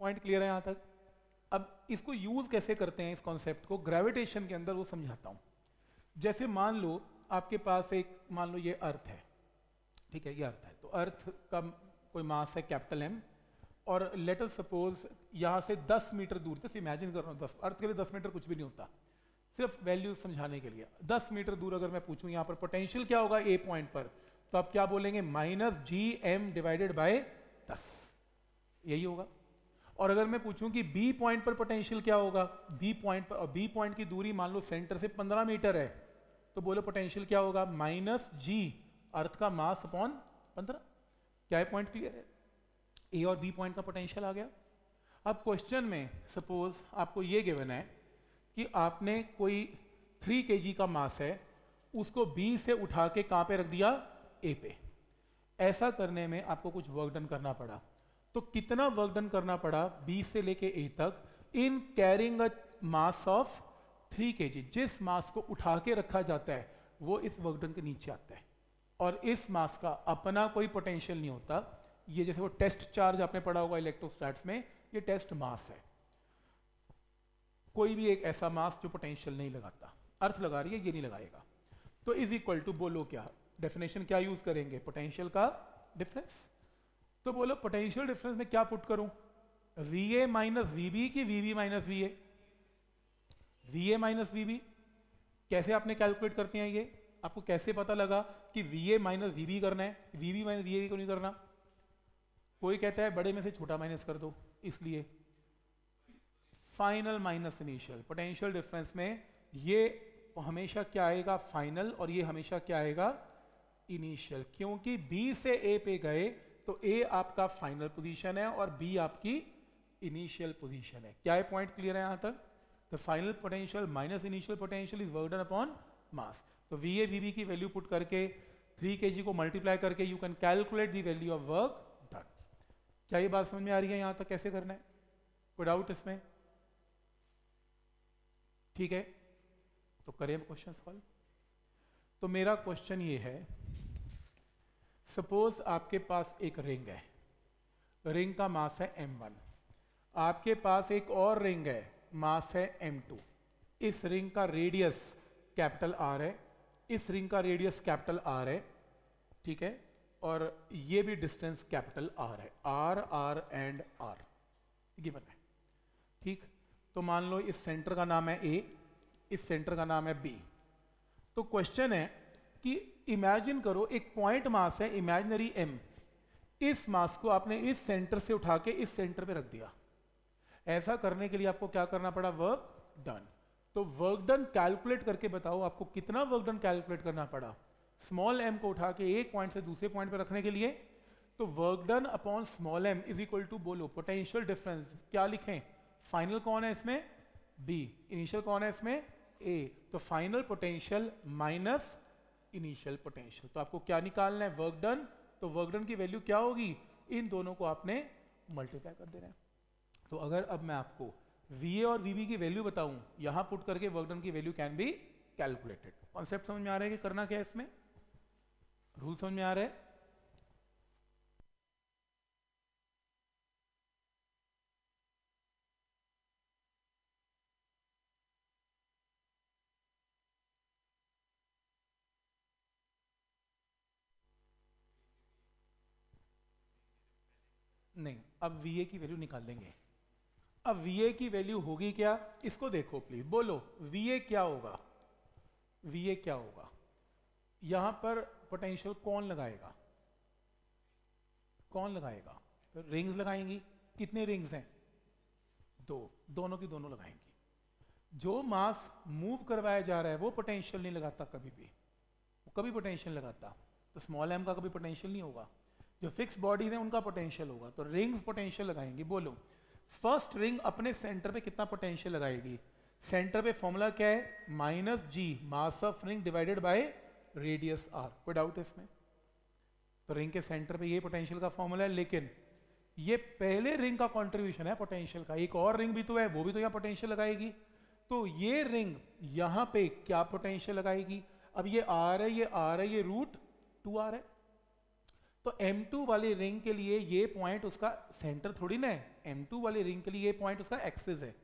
Point clear है यहाँ तक? अब इसको यूज़ कैसे करते हैं इस कॉन्सेप्ट को? ग्रेविटेशन के अंदर वो समझाता हूँ। जैसे मान लो, आपके पास एक, मान लो ये अर्थ है। ठीक है, ये अर्थ है। तो अर्थ का कोई मास है कैपिटल एम और लेटर सपोज़ यहाँ से 10 मीटर दूर, जैसे इमेजिन कर रहा हूँ दस अर्थ के लिए 10 मीटर कुछ भी नहीं होता। सिर्फ़ वैल्यू समझाने के लिए। 10 मीटर दूर अगर मैं पूछूँ यहाँ पर पोटेंशियल क्या होगा ए पॉइंट पर तो आप क्या बोलेंगे? Minus G M divided by दस। यही होगा। और अगर मैं पूछूँ कि बी पॉइंट पर पोटेंशियल क्या होगा? बी पॉइंट पर, और बी पॉइंट की दूरी मान लो सेंटर से 15 मीटर है तो बोलो पोटेंशियल क्या होगा? माइनस जी अर्थ का मास अपॉन 15 क्या पॉइंट क्लियर है? ए और बी पॉइंट का पोटेंशियल आ गया। अब क्वेश्चन में सपोज़ आपको ये गिवन है कि आपने कोई थ्री के का मास है, उसको बी से उठा के कहाँ पे रख दिया? ए पे। ऐसा करने में आपको कुछ वर्क डन करना पड़ा। तो कितना वर्क डन करना पड़ा? बी से लेके ए तक। In carrying a mass of three के जिस मास को उठा के रखा जाता है, वो इस वर्क डन के नीचे आता है। और इस मास का अपना कोई पोटेंशियल नहीं होता। ये जैसे वो टेस्ट चार्ज आपने पढ़ा होगा इलेक्ट्रोस्टैट्स में, ये टेस्ट मास है। कोई भी एक ऐसा मास जो पोटेंशियल नहीं लगाता। अर्थ लगा रही है, ये नहीं लगाएगा। तो इज़ इक्वल टू बोलो क्या? डेफिनेशन क्या यूज़ करेंगे? पोटेंशियल का डिफरेंस तो बोलो पोटेंशियल डिफरेंस में क्या पुट करूँ? V A minus V B की V B minus V A V A minus V B कैसे आपने कैलकुलेट करते हैं ये? आपको कैसे पता लगा कि V A minus V B करना है? V B minus V A को नहीं करना? कोई कहता है, बड़े में से छोटा माइनस कर दो, इसलिए। Final minus initial potential difference में ये हमेशा क्या आएगा? फाइनल और ये हमेशा क्या आएगा? इनिशियल क्योंकि बी से ए पे गए तो ए आपका फाइनल पोजीशन है और बी आपकी इनिशियल पोजीशन है। क्या है पॉइंट क्लियर है यहाँ तक? The final potential minus initial potential is work done upon mass तो वी ए वी बी की वैल्यू पुट करके थ्री के जी को मल्टीप्लाई करके you can calculate the value of work done क्या ये बात समझ में आ रही है यहाँ तक? कैसे करना है? कोई डाउट इसमें। ठीक है? तो करें क्वेश्चन सॉल्व तो मेरा क्वेश्चन ये है सपोज़ आपके पास एक रिंग है। रिंग का मास है m1 आपके पास एक और रिंग है, मास है m2 इस रिंग का रेडियस कैपिटल आर है। इस रिंग का रेडियस कैपिटल आर है, ठीक है? और ये भी डिस्टेंस कैपिटल आर है। R R and R given है। ठीक? तो मान लो इस सेंटर का नाम है ए इस सेंटर का नाम है बी तो क्वेश्चन है कि इमेजिन करो, एक पॉइंट मास है इमेजिनरी एम इस मास को आपने इस सेंटर से उठा के इस सेंटर पे रख दिया। ऐसा करने के लिए आपको क्या करना पड़ा? वर्क डन तो वर्क डन कैलकुलेट करके बताओ आपको कितना वर्क डन कैलकुलेट करना पड़ा। स्मॉल एम को उठा के एक पॉइंट से दूसरे पॉइंट पे रखने के लिए। तो work done upon small M is equal to बोलो पोटेंशियल डिफरेंस क्या लिखें? फाइनल कौन है इसमें? बी इनिशियल कौन है इसमें? ए तो final potential minus initial potential तो आपको क्या निकालना है? वर्क डन तो वर्क डन की वैल्यू क्या होगी? इन दोनों को आपने मल्टीप्लाई कर देना है। तो अगर अब मैं आपको वी और वी की वैल्यू बताऊँ, यहाँ पुट करके वर्क डन की value can be calculated concept समझ में आ रहा है कि करना क्या है इसमें? रूल समझ में आ रहा है नहीं अब VA की वैल्यू निकाल देंगे। अब वीए की वैल्यू होगी क्या? इसको देखो प्लीज़ बोलो वीए क्या होगा? वीए क्या होगा? यहाँ पर पोटेंशियल कौन लगाएगा? कौन लगाएगा? तो रिंग्स लगाएँगी। कितने रिंग्स हैं? दो। दोनों की दोनों लगाएँगी। जो मास मूव करवाया जा रहा है, वो पोटेंशियल नहीं लगाता कभी भी। वो कभी पोटेंशियल लगाता। तो स्मॉल एम का कभी पोटेंशियल नहीं होगा। जो फिक्स बॉडीज हैं, उनका पोटेंशियल होगा। तो रिंग्स पोटेंशियल लगाएँगे। बोलो फ़र्स्ट रिंग अपने सेंटर पे कितना पोटेंशियल लगाएगी? सेंटर पे फॉर्मूला क्या है? Minus G mass of ring divided by radius R कोई डाउट है इसमें? तो रिंग के सेंटर पे ये पोटेंशियल का फॉर्मूला है, लेकिन ये पहले रिंग का कंट्रीब्यूशन है पोटेंशियल का। एक और रिंग भी तो है, वो भी तो यहाँ पोटेंशियल लगाएगी। तो ये रिंग यहाँ पे क्या पोटेंशियल लगाएगी? अब ये आर है, ये आर है, ये रूट टू आर है। तो M2 वाली रिंग के लिए ये पॉइंट उसका सेंटर थोड़ी ना है। M2 वाली रिंग के लिए ये पॉइंट उसका एक्सिस है।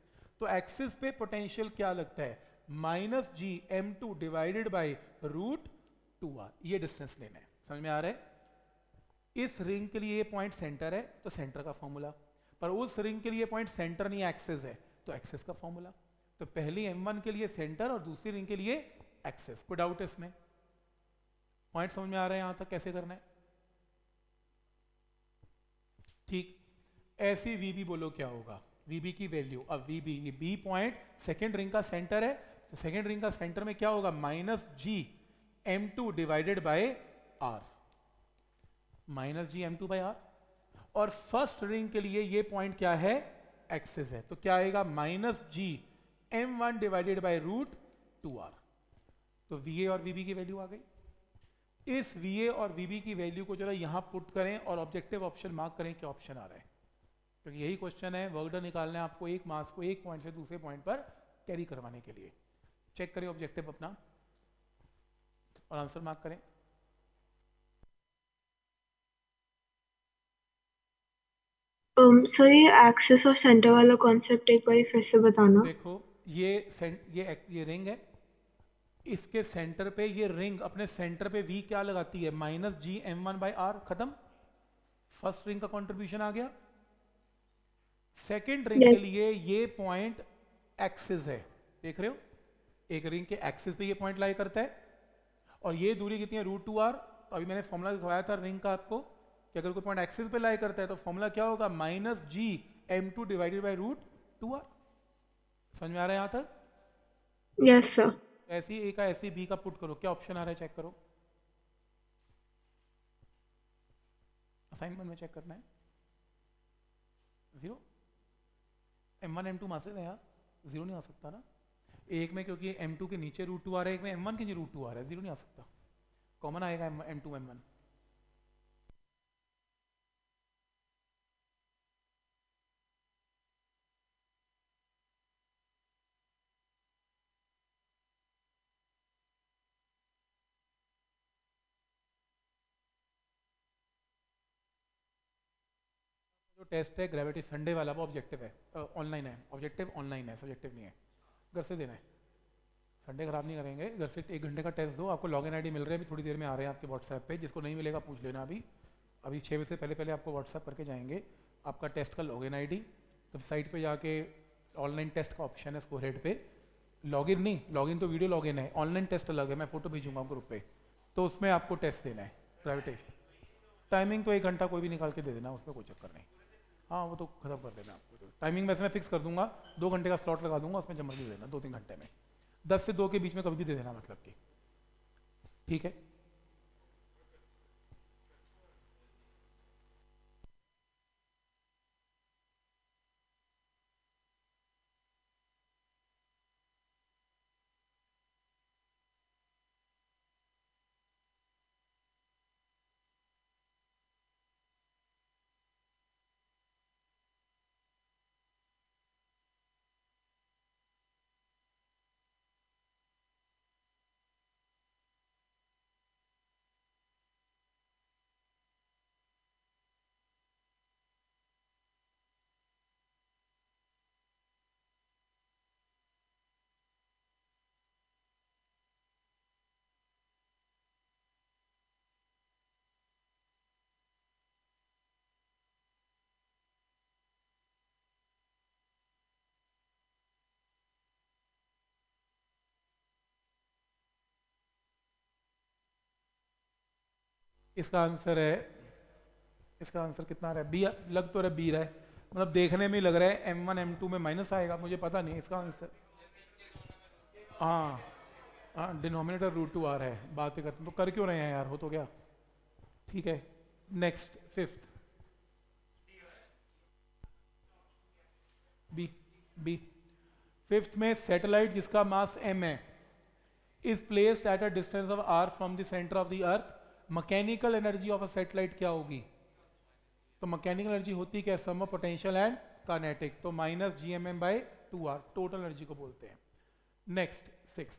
तो एक्सिस पे पोटेंशियल क्या लगता है? Minus G M two divided by root two R ये डिस्टेंस लेना है। समझ में आ रहा है? इस रिंग के लिए पॉइंट सेंटर है तो सेंटर का फॉर्मूला पर उस रिंग के लिए पॉइंट सेंटर नहीं एक्सेस है। तो एक्सेस का फॉर्मूला तो पहली m1 के लिए सेंटर और दूसरी रिंग के लिए एक्सेस कोई डाउट है इसमें? पॉइंट समझ में आ रहा है यहाँ तक? कैसे करना है? ठीक, ऐसी वीबी बोलो क्या होगा? वीबी की वैल्यू अब वीबी ये बी पॉइंट सेकेंड रिंग का सेंटर है तो सेकेंड रिंग का सेंटर में क्या होगा? Minus G M two divided by R minus G M two by R और फ़र्स्ट रिंग के लिए ये पॉइंट क्या है? एक्सेस है. तो क्या आएगा? Minus G M one divided by root two R तो वी ए और वीबी की वैल्यू आ गई. इस वी ए और वीबी की वैल्यू को जरा यहाँ पुट करें और ऑब्जेक्टिव ऑप्शन मार्क करें क्या ऑप्शन आ रहा है। क्योंकि यही क्वेश्चन है वर्क डन निकालना है आपको एक मार्क्स को एक पॉइंट से दूसरे पॉइंट पर कैरी करवाने के लिए। चेक करें ऑब्जेक्टिव अपना और आंसर मार्क करें। Um, सर ये एक्सेस और सेंटर वाला कॉन्सेप्ट एक बार फिर से बताना। देखो ये ये ये रिंग है। इसके सेंटर पे ये रिंग अपने सेंटर पे वी क्या लगाती है? Minus G M one by R खत्म? फ़र्स्ट रिंग का कंट्रीब्यूशन आ गया। Second ring Yes. के लिए ये पॉइंट एक्सिस है। देख रहे हो? एक रिंग के एक्सिस पे ये पॉइंट लाई करता है। और ये दूरी कितनी है? रूट टू आर तो अभी मैंने फॉर्मूला दिखवाया था रिंग का आपको कि अगर कोई पॉइंट एक्सिस पे लाई करता है तो फॉर्मूला क्या होगा? Minus G M two divided by root two R समझ में आ रहा है यहाँ तक? यस सर ऐसी ए का ऐसी बी का पुट करो। क्या ऑप्शन आ रहा है? चेक करो। असाइनमेंट में चेक करना है। Zero M one M two मासे यार। ज़ीरो नहीं आ सकता ना। एक में क्योंकि एम टू के नीचे रूट टू आ रहा है, एक में एम वन के नीचे रूट टू आ रहा है। ज़ीरो नहीं आ सकता। कॉमन आएगा M two M one test है ग्रेविटी संडे वाला, वो ऑब्जेक्टिव है। ऑनलाइन है। ऑब्जेक्टिव ऑनलाइन है सब्जेक्टिव नहीं है। घर से देना है। संडे खराब नहीं करेंगे। घर से एक घंटे का टेस्ट दो, आपको लॉगिन आईडी मिल रहे हैं, अभी थोड़ी देर में आ रहे हैं आपके व्हाट्सएप पे। जिसको नहीं मिलेगा, पूछ लेना अभी। अभी छः बजे से पहले पहले आपको व्हाट्सएप करके जाएँगे। आपका टेस्ट का लॉगिन आईडी तो साइट पे जाके ऑनलाइन टेस्ट का ऑप्शन है स्कोर हेड पे। लॉगिन नहीं लॉगिन तो वीडियो लॉगिन है। ऑनलाइन टेस्ट अलग है, मैं फ़ोटो भेजूँगा ग्रुप पे। तो उसमें आपको टेस्ट देना है ग्रेविटेशन टाइमिंग तो एक घंटा कोई भी निकाल के दे देना, उसमें कोई चक्कर नहीं। हाँ वो तो खत्म कर देना आपको तो। टाइमिंग वैसे मैं फिक्स कर दूँगा, दो घंटे का स्लॉट लगा दूँगा, उसमें जमर दे देना दो तीन घंटे में। दस से दो के बीच में कभी भी दे देना मतलब कि। ठीक है? इसका आंसर है, इसका आंसर कितना रहा है? बी लग तो रहा है बी रहा है। मतलब देखने में लग रहा है एम वन एम टू में माइनस आएगा, मुझे पता नहीं, इसका आंसर। हाँ हाँ डिनोमिनेटर रूट टू आ रहा है, बात करते तो कर क्यों रहे हैं यार, हो तो क्या? ठीक है next fifth B B fifth में सैटेलाइट जिसका मास एम है? Is placed at a distance of R from the centre of the Earth mechanical energy of a satellite क्या होगी? तो मैकेनिकल एनर्जी होती क्या sum of potential and kinetic तो minus G M M by two R total energy को बोलते हैं। Next six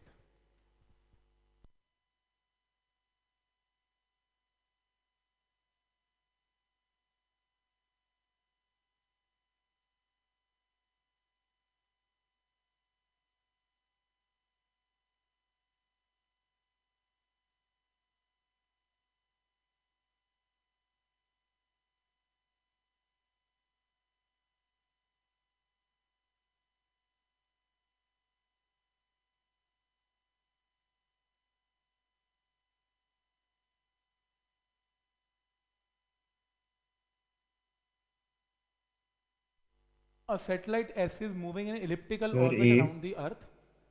a satellite S is moving in an elliptical Sir, orbit A. around the Earth.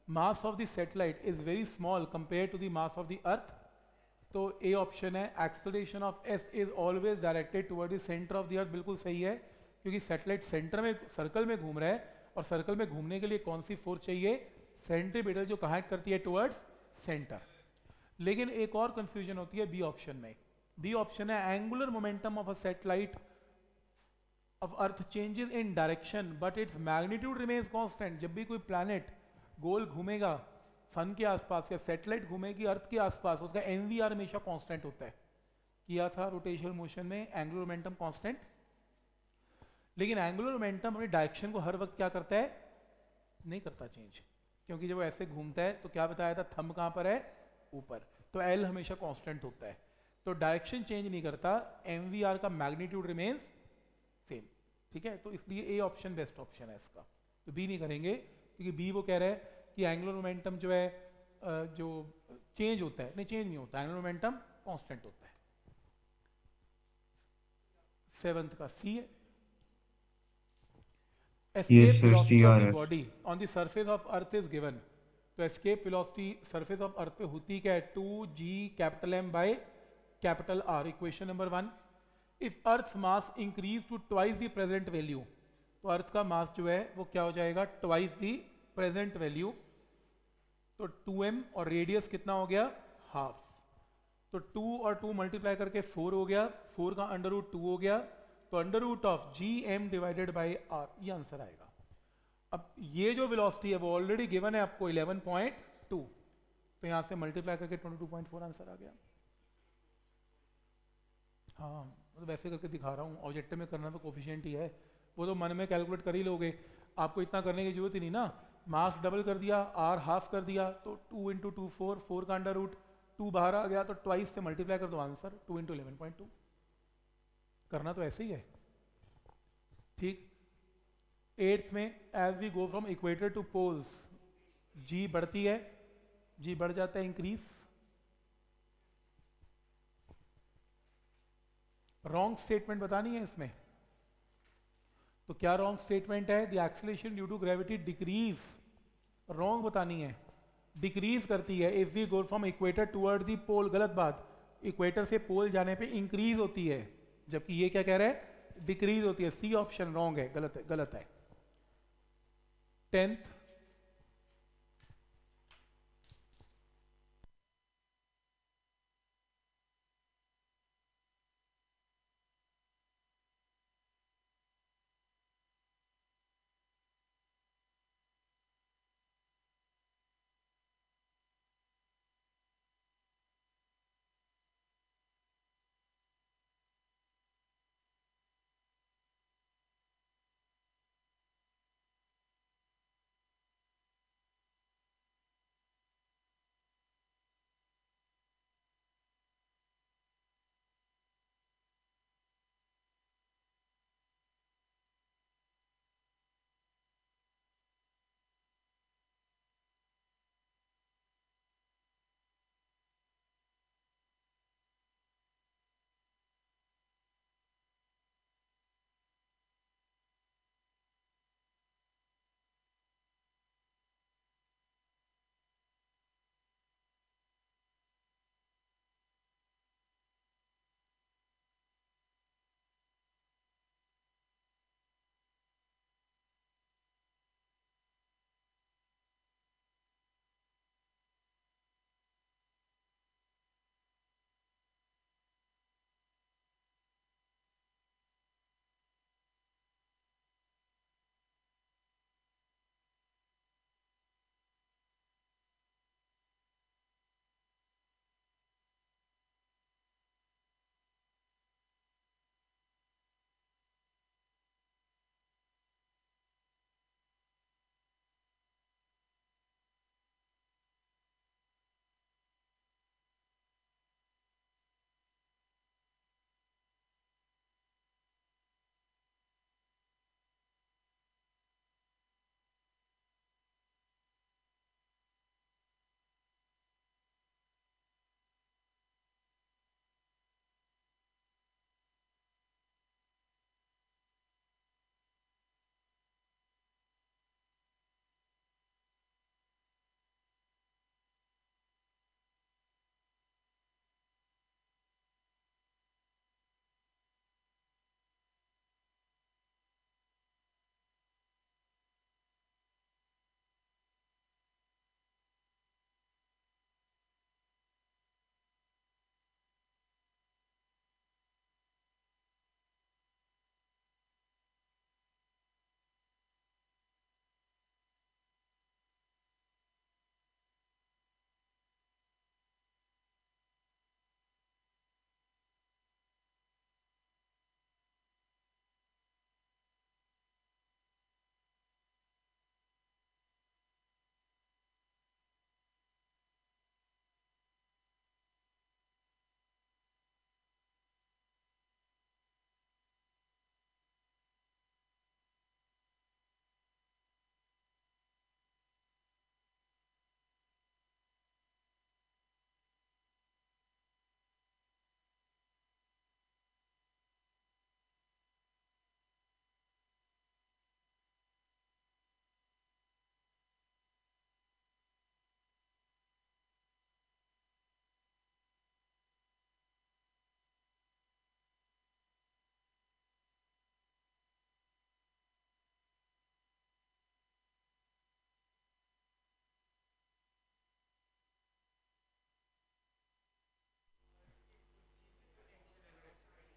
Mass of the satellite is very small compared to the mass of the Earth. तो A option है acceleration of S is always directed toward the centre of the Earth बिल्कुल सही है क्योंकि satellite centre में circle में घूम रहा है और सर्कल में घूमने के लिए कौन सी फोर्स चाहिए सेंट्रीपिटल जो कनेक्ट करती है टुवर्ड्स सेंटर लेकिन एक और कंफ्यूजन होती है बी ऑप्शन में बी ऑप्शन है angular momentum of a satellite of earth changes in direction, but its magnitude remains constant. जब भी कोई planet गोल घूमेगा सन के आसपास या सैटेलाइट घूमेगी अर्थ के आसपास, उसका एम वी आर हमेशा कांस्टेंट होता है। किया था रोटेशनल मोशन में एंगुलर मोमेंटम कांस्टेंट लेकिन एंगुलर मोमेंटम अपनी डायरेक्शन को हर वक्त क्या करता है? नहीं करता चेंज क्योंकि जब वो ऐसे घूमता है तो क्या बताया था? थंब कहाँ पर है? ऊपर। तो एल हमेशा कांस्टेंट होता है। तो डायरेक्शन चेंज नहीं करता एम का मैग्नीट्यूड रिमेन्स ठीक है? तो इसलिए ए ऑप्शन बेस्ट ऑप्शन है इसका। तो बी नहीं करेंगे क्योंकि बी वो कह रहा है कि एंगुलर मोमेंटम जो है जो चेंज होता है नहीं चेंज नहीं होता एंगुलर मोमेंटम कांस्टेंट होता है। सेवंथ का सी है। Body on the surface of Earth is given तो एस्केप सरफेस ऑफ़ अर्थ पे होती क्या है? Two G capital M by capital R equation number one if Earth mass increase to twice the present value तो अर्थ का मास जो है, वो क्या हो जाएगा? ट्वाइस द प्रेजेंट वैल्यू तो 2m और रेडियस कितना हो गया? हाफ़ तो 2 और 2 मल्टीप्लाई करके 4 हो गया. 4 का अंडर रूट टू हो गया. तो under root of G M divided by R ये आंसर आएगा. अब ये जो वेलोसिटी है, वो ऑलरेडी गिवन है आपको 11.2 तो यहाँ से मल्टीप्लाई करके 22.4 आंसर आ गया. हाँ. वो तो वैसे करके दिखा रहा हूँ ऑब्जेक्टिव में करना तो कोफिशियंट ही है। वो तो मन में कैलकुलेट कर ही लोगे। आपको इतना करने की ज़रूरत ही नहीं ना। मार्क्स डबल कर दिया आर हाफ़ कर दिया तो two into two four four का अंडर रूट टू बाहर आ गया तो ट्वाइस से मल्टीप्लाई कर दो answer two into eleven point two करना तो ऐसे ही है। ठीक? एट्थ में as we go from equator to poles G बढ़ती है जी बढ़ जाता है इंक्रीज रॉन्ग स्टेटमेंट बतानी है इसमें। तो क्या रॉन्ग स्टेटमेंट है? The acceleration due to gravity decrease wrong बतानी है। डिक्रीज करती है if we go from equator toward the pole गलत बात। इक्वेटर से पोल जाने पे इंक्रीज होती है। जबकि ये क्या कह रहा है? डिक्रीज होती है। सी ऑप्शन रॉन्ग है। गलत है। गलत है। टेंथ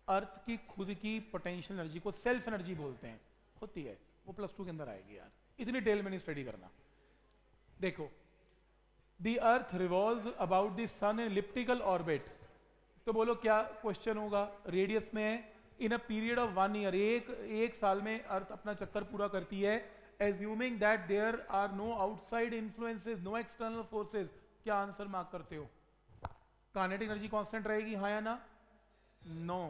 अर्थ की खुद की पोटेंशियल एनर्जी को सेल्फ एनर्जी बोलते हैं। होती है। वो प्लस टू के अंदर आएगी यार। इतनी डिटेल में नहीं स्टडी करना। देखो the Earth revolve about the sun in elliptical orbit तो बोलो क्या क्वेश्चन होगा? रेडियस में है। In a period of one year एक एक साल में अर्थ अपना चक्कर पूरा करती है। Assuming that there are no outside influences no external forces क्या आंसर मार्क करते हो? कानेटिक एनर्जी कांस्टेंट रहेगी हाँ या ना? नो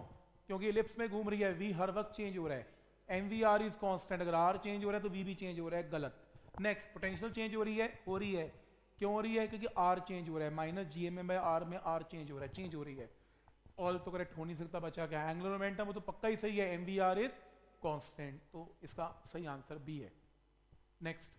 क्योंकि इलिप्स में घूम रही है वी हर वक्त चेंज हो रहा है। M V R is constant अगर आर चेंज हो रहा है तो वी भी चेंज हो रहा है, गलत। नेक्स्ट पोटेंशियल चेंज हो रही है, हो रही है। क्यों हो रही है? क्योंकि आर चेंज हो रहा है। Minus G M M R में आर चेंज हो रहा है चेंज हो रही है। ऑल तो करेक्ट हो नहीं सकता, बचा क्या एंगुलर मोमेंटम वो तो पक्का ही सही है M V R is constant तो इसका सही आंसर बी है। Next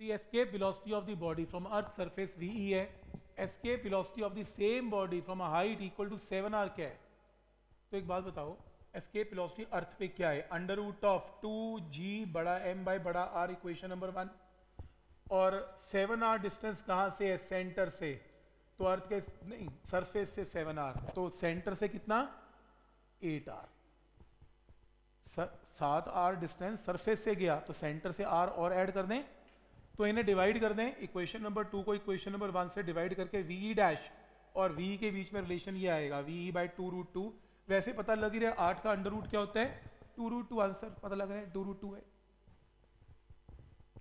the escape velocity of the body from earth surface ve है escape velocity of the same body from a height equal to 7 r क्या है तो एक बात बताओ escape velocity अर्थ पे क्या है अंडर रूट ऑफ़ टू बड़ा m बाय बड़ा r इक्वेशन नंबर वन और 7 r डिस्टेंस कहाँ से है सेंटर से तो अर्थ के नहीं सरफेस से 7 r तो सेंटर से कितना 8 r सात आर डिस्टेंस सरफेस से गया तो सेंटर से आर और ऐड कर दें तो इन्हें डिवाइड कर दें। इक्वेशन नंबर टू को इक्वेशन नंबर वन से डिवाइड करके वी डैश और वी के बीच में रिलेशन ये आएगा। V by two root two वैसे पता लग ही रहा है, आठ का अंडर रूट क्या होता है? टू रूट टू आंसर पता लग रहा है टू रूट टू है।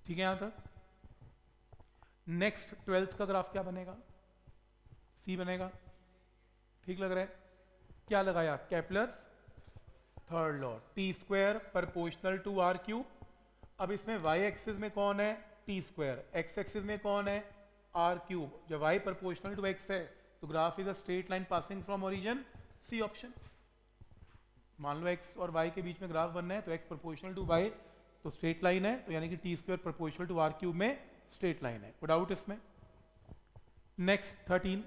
ठीक है यहाँ तक? नेक्स्ट ट्वेल्थ का ग्राफ क्या बनेगा? सी बनेगा। ठीक लग रहा है? क्या लगाया? Kepler's third law T square proportional to R cube अब इसमें वाई एक्सिस में कौन है? टी स्क्वायर एक्स एक्सिस में कौन है? आर क्यूब जब वाई प्रपोर्शनल टू एक्स है तो graph is a straight line passing from origin C option मान लो एक्स और वाई के बीच में ग्राफ बनना है तो एक्स प्रपोर्शनल टू वाई तो स्ट्रेट लाइन है तो यानी कि T square proportional to R cube में स्ट्रेट लाइन है. डाउट इसमें. नेक्स्ट थर्टीन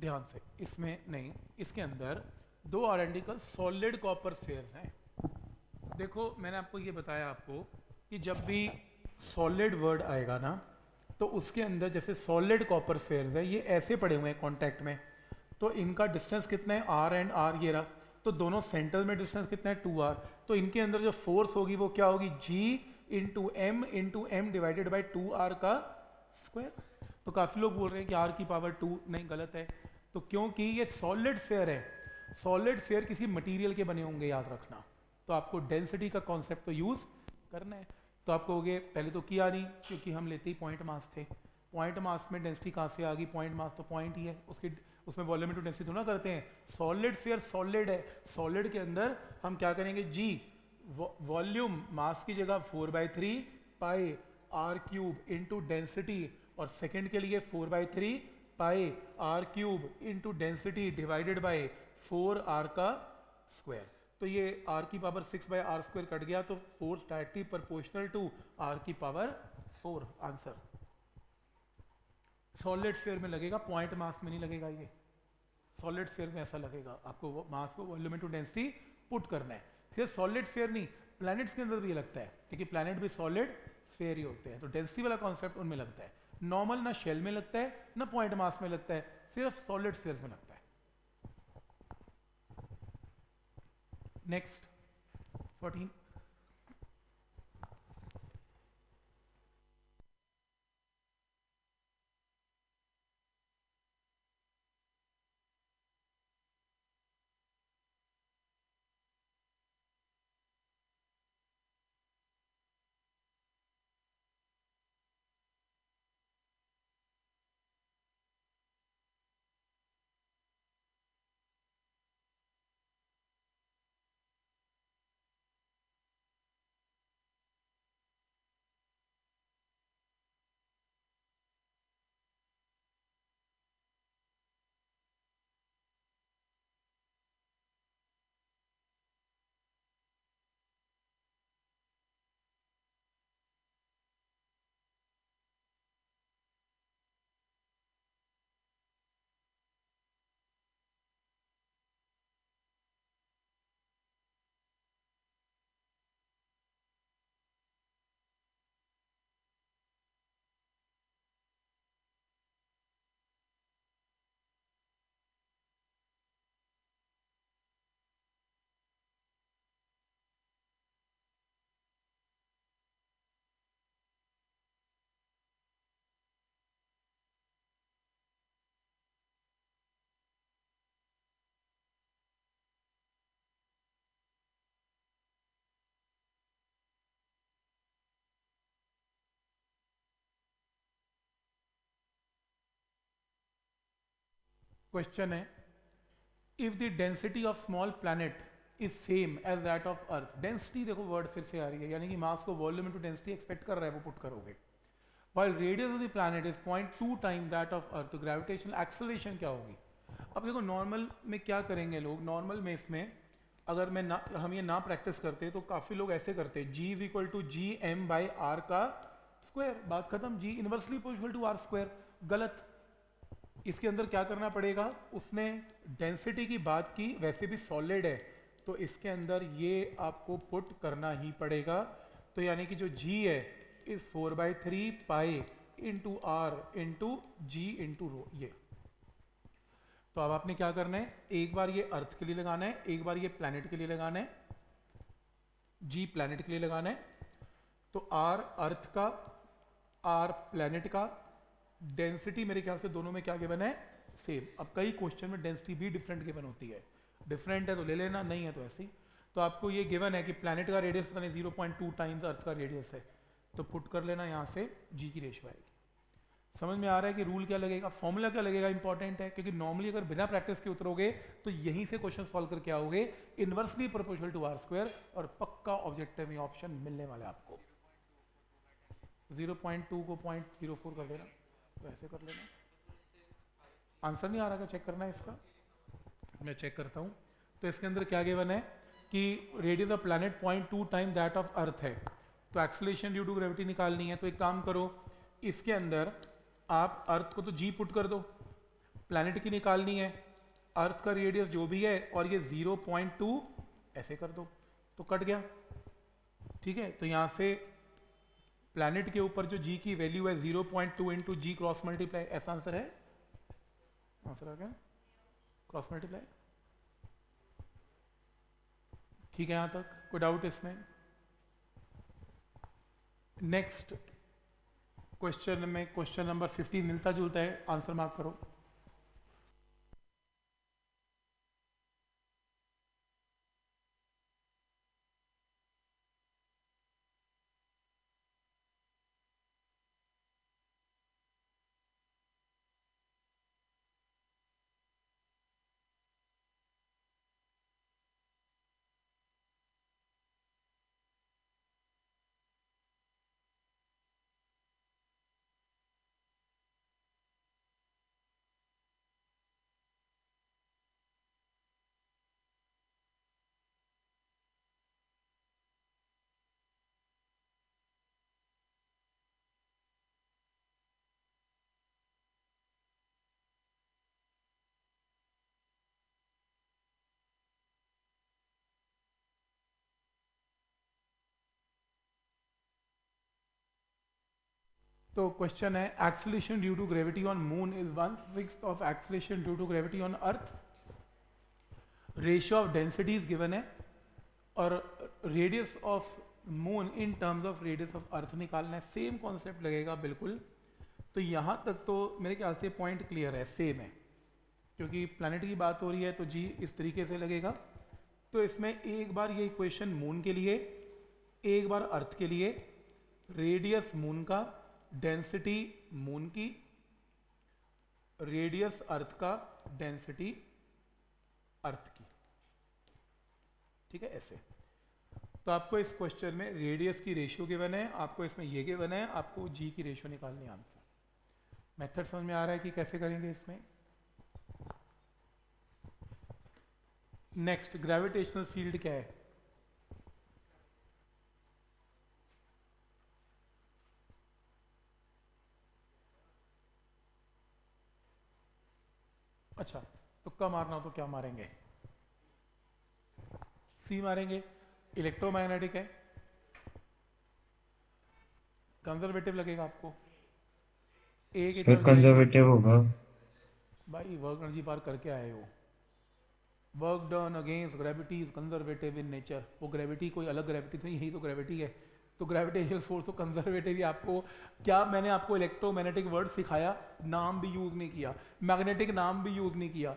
ध्यान से, इसमें नहीं, इसके अंदर दो are identical solid copper spheres हैं। देखो, मैंने आपको ये बताया आपको कि जब भी सॉलिड वर्ड आएगा ना तो उसके अंदर जैसे सॉलिड कॉपर स्फेयर्स है, ये ऐसे पड़े हुए हैं कॉन्टैक्ट में। तो इनका डिस्टेंस कितना है? आर एंड आर ये रहा। तो दोनों सेंटर में डिस्टेंस कितना है? टू आर तो इनके अंदर जो फोर्स होगी, वो क्या होगी? G into M into M divided by two R का स्क्वायर तो काफ़ी लोग बोल रहे हैं कि आर की पावर टू नहीं, गलत है। तो क्योंकि ये सॉलिड स्फेयर है सॉलिड स्फेयर किसी मटेरियल के बने होंगे, याद रखना। तो आपको डेंसिटी का कॉन्सेप्ट तो यूज़ करना है। तो आप कहोगे, पहले तो किया नहीं, क्योंकि हम लेते ही पॉइंट मास थे। पॉइंट मास में डेंसिटी कहाँ से आ गई? पॉइंट मास तो पॉइंट ही है। उसकी, उसमें वॉल्यूम टू डेंसिटी थोड़ा करते हैं। सॉलिड स्फेयर सॉलिड है। सॉलिड के अंदर हम क्या करेंगे? जी वॉल्यूम मास की जगह four by three pi R cube into density और सेकेंड के लिए four by three pi R cube into density divided by four R का स्क्वायर तो ये आर की power six by R square cut गया तो four directly proportional to R की power four answer solid sphere में लगेगा पॉइंट मास में नहीं लगेगा ये. सॉलिड स्फीयर में ऐसा लगेगा, आपको मास को वॉल्यूम टू डेंसिटी पुट करना है. फिर सॉलिड स्फीयर नहीं प्लैनेट्स के अंदर भी लगता है, क्योंकि प्लैनेट भी सॉलिड स्फीयर ही होते हैं. तो डेंसिटी वाला कॉन्सेप्ट उनमें लगता है. नॉर्मल ना शेल में लगता है, ना पॉइंट मास में लगता है, सिर्फ़ सॉलिड सेल्स में लगता है। नेक्स्ट 14 क्वेश्चन है if the density of small planet is same as that of Earth density देखो वर्ड फिर से आ रही है, यानी कि मास को वॉल्यूम इनटू डेंसिटी एक्सपेक्ट कर रहा है वो पुट करोगे। While radius of the planet is 0.2 time that of Earth gravitational acceleration क्या होगी? अब देखो नॉर्मल में क्या करेंगे लोग? नॉर्मल में इसमें अगर मैं ना, हम ये ना प्रैक्टिस करते तो काफ़ी लोग ऐसे करते G is equal to G M by R का स्क्वायर बात खत्म G inversely to R square गलत। इसके अंदर क्या करना पड़ेगा? उसने डेंसिटी की बात की, वैसे भी सॉलिड है तो इसके अंदर ये आपको पुट करना ही पड़ेगा। तो यानी कि जो जी है, इस four by three pi into R into G into rho ये। तो अब आपने क्या करना है? एक बार ये अर्थ के लिए लगाना है, एक बार ये प्लैनेट के लिए लगाना है जी प्लैनेट के लिए लगाना है। तो आर अर्थ का आर प्लैनेट का डेंसिटी मेरे ख्याल से दोनों में क्या गिवन है? सेम अब कई क्वेश्चन में डेंसिटी भी डिफरेंट गिवन होती है। डिफरेंट है तो ले लेना, नहीं है तो ऐसे। ही तो आपको ये गिवन है कि प्लैनेट का रेडियस पता नहीं zero point two times Earth का रेडियस है। तो पुट कर लेना यहाँ से जी की रेशो आएगी। समझ में आ रहा है कि रूल क्या लगेगा? फॉर्मूला क्या लगेगा? इंपॉर्टेंट है, क्योंकि नॉर्मली अगर बिना प्रैक्टिस के उतरोगे तो यहीं से क्वेश्चन सॉल्व करके आओगे inversely proportional to R square और पक्का ऑब्जेक्टिव ऑप्शन मिलने वाला है आपको। 0.2 को 0.04 कर देना। तो ऐसे कर लेना। आंसर नहीं आ रहा, क्या चेक करना है इसका? मैं चेक करता हूँ। तो इसके अंदर क्या गिवन है? कि radius of planet point two time that of Earth है। तो एक्सलेशन ड्यू टू ग्रेविटी निकालनी है। तो एक काम करो, इसके अंदर आप अर्थ को तो जी पुट कर दो। प्लैनेट की निकालनी है। अर्थ का रेडियस जो भी है और ये 0.2 ऐसे कर दो। तो कट गया। ठीक है? तो यहाँ से प्लैनेट के ऊपर जो जी की वैल्यू है 0.2 point two into G cross multiply ऐसा आंसर है? आंसर आ गया? क्रॉस मल्टीप्लाई ठीक है यहाँ तक, कोई डाउट इसमें? नेक्स्ट क्वेश्चन में क्वेश्चन नंबर 15 मिलता जुलता है आंसर मार्क करो। तो क्वेश्चन है acceleration due to gravity on moon is one six of acceleration due to gravity on Earth ratio of density is given है, और radius of moon in terms of radius of Earth निकालना है। Same concept लगेगा बिल्कुल। तो यहाँ तक तो मेरे ख्याल से पॉइंट क्लियर है सेम है। क्योंकि प्लानट की बात हो रही है तो जी इस तरीके से लगेगा। तो इसमें एक बार ये इक्वेशन मून के लिए, एक बार अर्थ के लिए रेडियस मून का डेंसिटी मून की रेडियस अर्थ का डेंसिटी अर्थ की। ठीक है, ऐसे। तो आपको इस क्वेश्चन में रेडियस की रेशियो गिवन है, आपको इसमें ये गिवन है, आपको जी की रेशियो निकालनी आंसर मेथड समझ में आ रहा है कि कैसे करेंगे इसमें? नेक्स्ट ग्रेविटेशनल फ़ील्ड क्या है? अच्छा तुक्का मारना हो तो क्या मारेंगे? सी मारेंगे इलेक्ट्रोमैग्नेटिक है। कंजर्वेटिव लगेगा आपको। सर कंजर्वेटिव होगा। भाई वर्क एनर्जी पार करके आए हो। Work done against gravity is conservative in nature वो ग्रेविटी कोई अलग ग्रेविटी तो यही तो ग्रेविटी है। तो ग्रेविटेशनल फोर्स तो कंजर्वेटिव ही आपको, क्या मैंने आपको इलेक्ट्रोमैग्नेटिक वर्ड सिखाया? नाम भी यूज़ नहीं किया। मैग्नेटिक नाम भी यूज़ नहीं किया।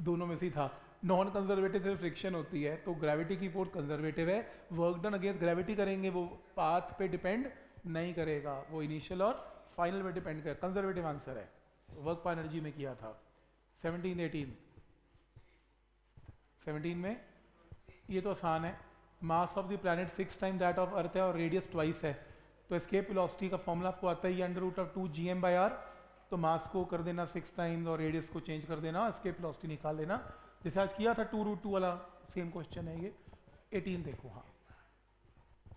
दोनों में से था। नॉन कंजर्वेटिव सिर्फ़ फ्रिक्शन होती है तो ग्रेविटी की फोर्स कंजर्वेटिव है। वर्क डन अगेंस्ट ग्रेविटी करेंगे, वो पाथ पे डिपेंड नहीं करेगा। वो इनिशियल और फाइनल पे डिपेंड करेगा कंजर्वेटिव आंसर है। वर्क पर एनर्जी में किया था। सेवनटीन एटीन सेवनटीन में? ये तो आसान है। Mass of the planet six time that of Earth है और रेडियस ट्वाइस है। तो स्केप इलॉसिटी का फॉर्मूला आपको आता है under root of two G M by R तो मास को कर देना सिक्स टाइम्स और रेडियस को चेंज कर देना स्केप इलॉसिटी निकाल देना जैसे आज किया था टू रूट टू वाला सेम क्वेश्चन है ये। एटीन देखो हाँ।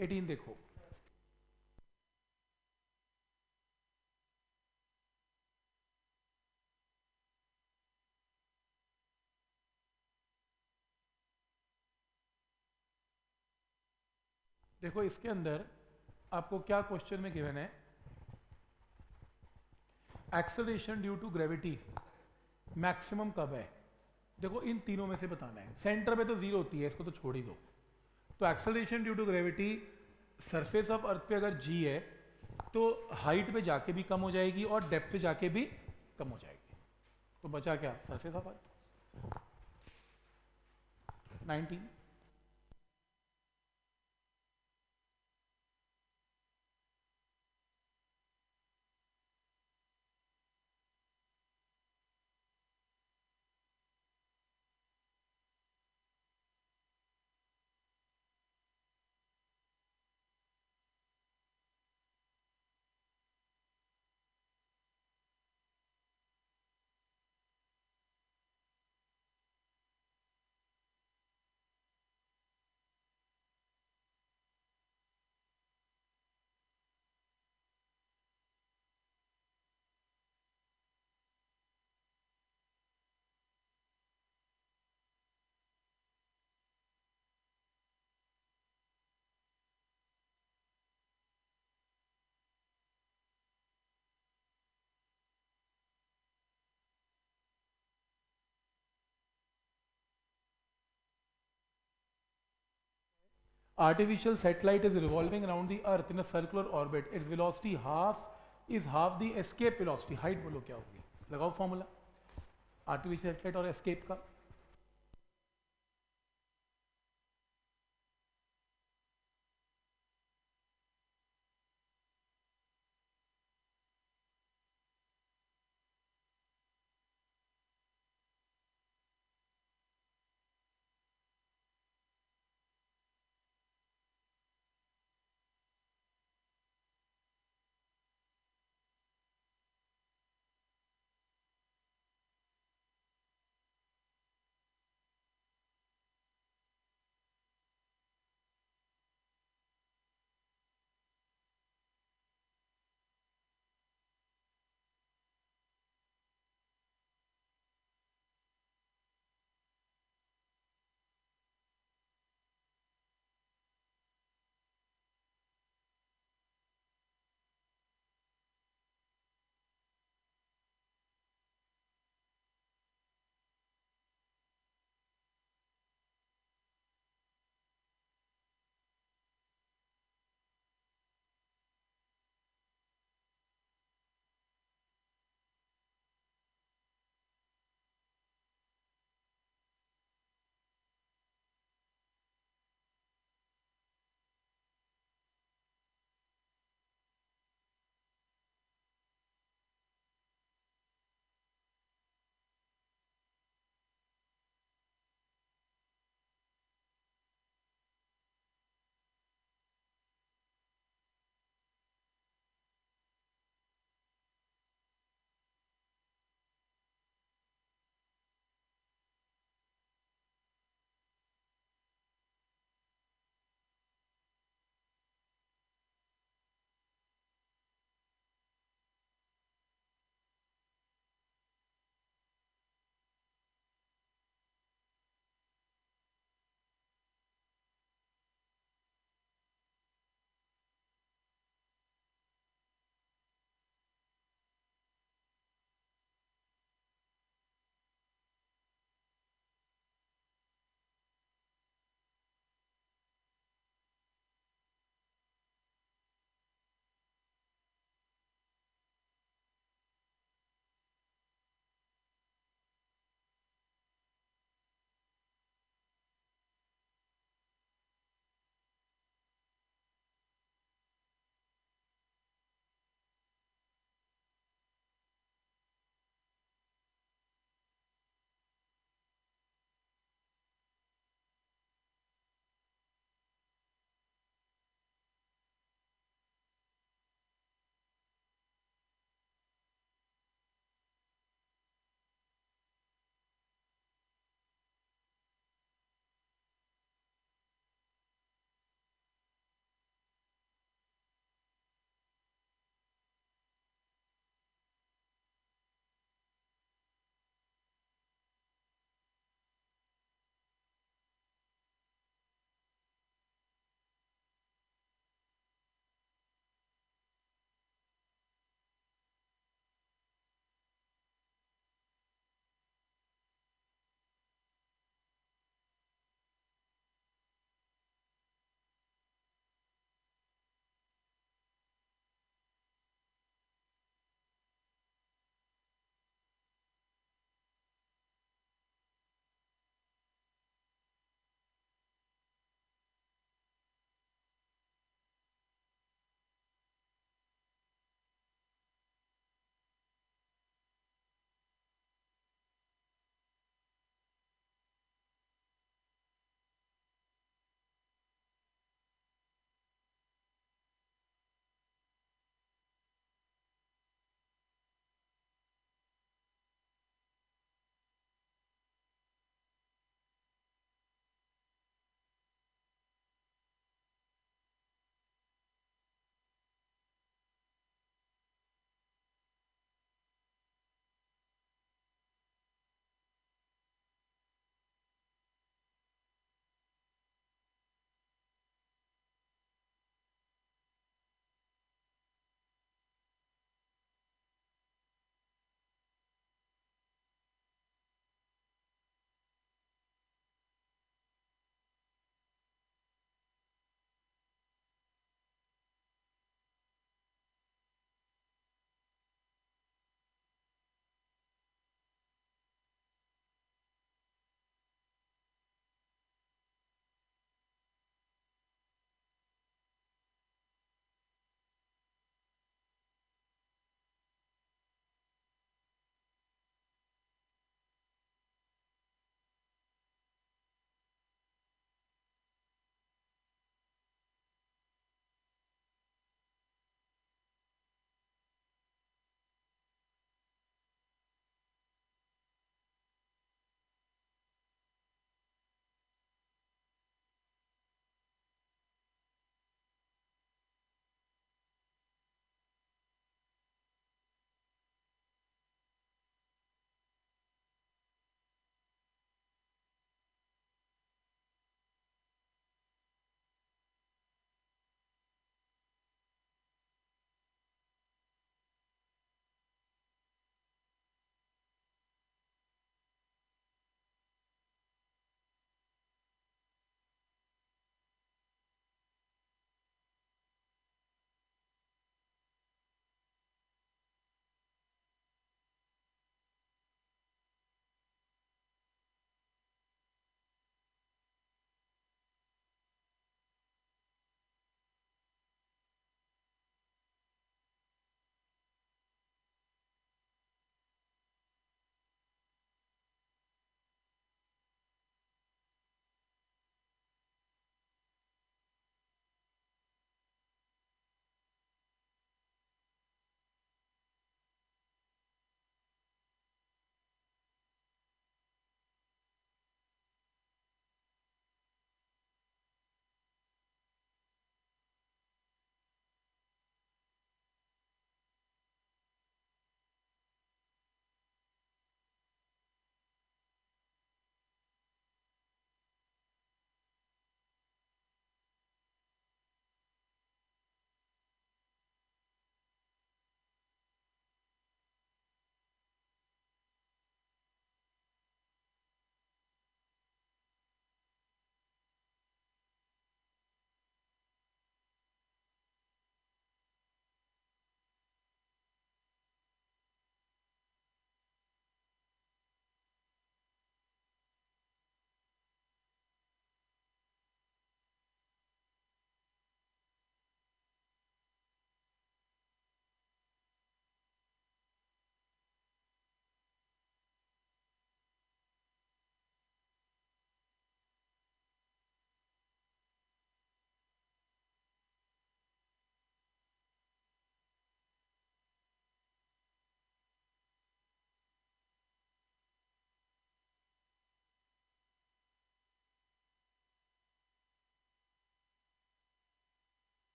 एटीन देखो। देखो, इसके अंदर आपको क्या क्वेश्चन में गिवन है? Acceleration due to gravity maximum कब है? देखो, इन तीनों में से बताना है। सेंटर पे तो ज़ीरो होती है, इसको तो छोड़ ही दो। तो acceleration due to gravity surface of Earth पे अगर जी है तो हाइट पे जाके भी कम हो जाएगी और डेप्थ पे जाके भी कम हो जाएगी। तो बचा क्या? Surface of Earth 19 artificial satellite is revolving around the earth in a circular orbit its velocity half is half the escape velocity height बोलो क्या होगी लगाओ फॉर्मूला आर्टिफिशियल सैटेलाइट और एस्केप का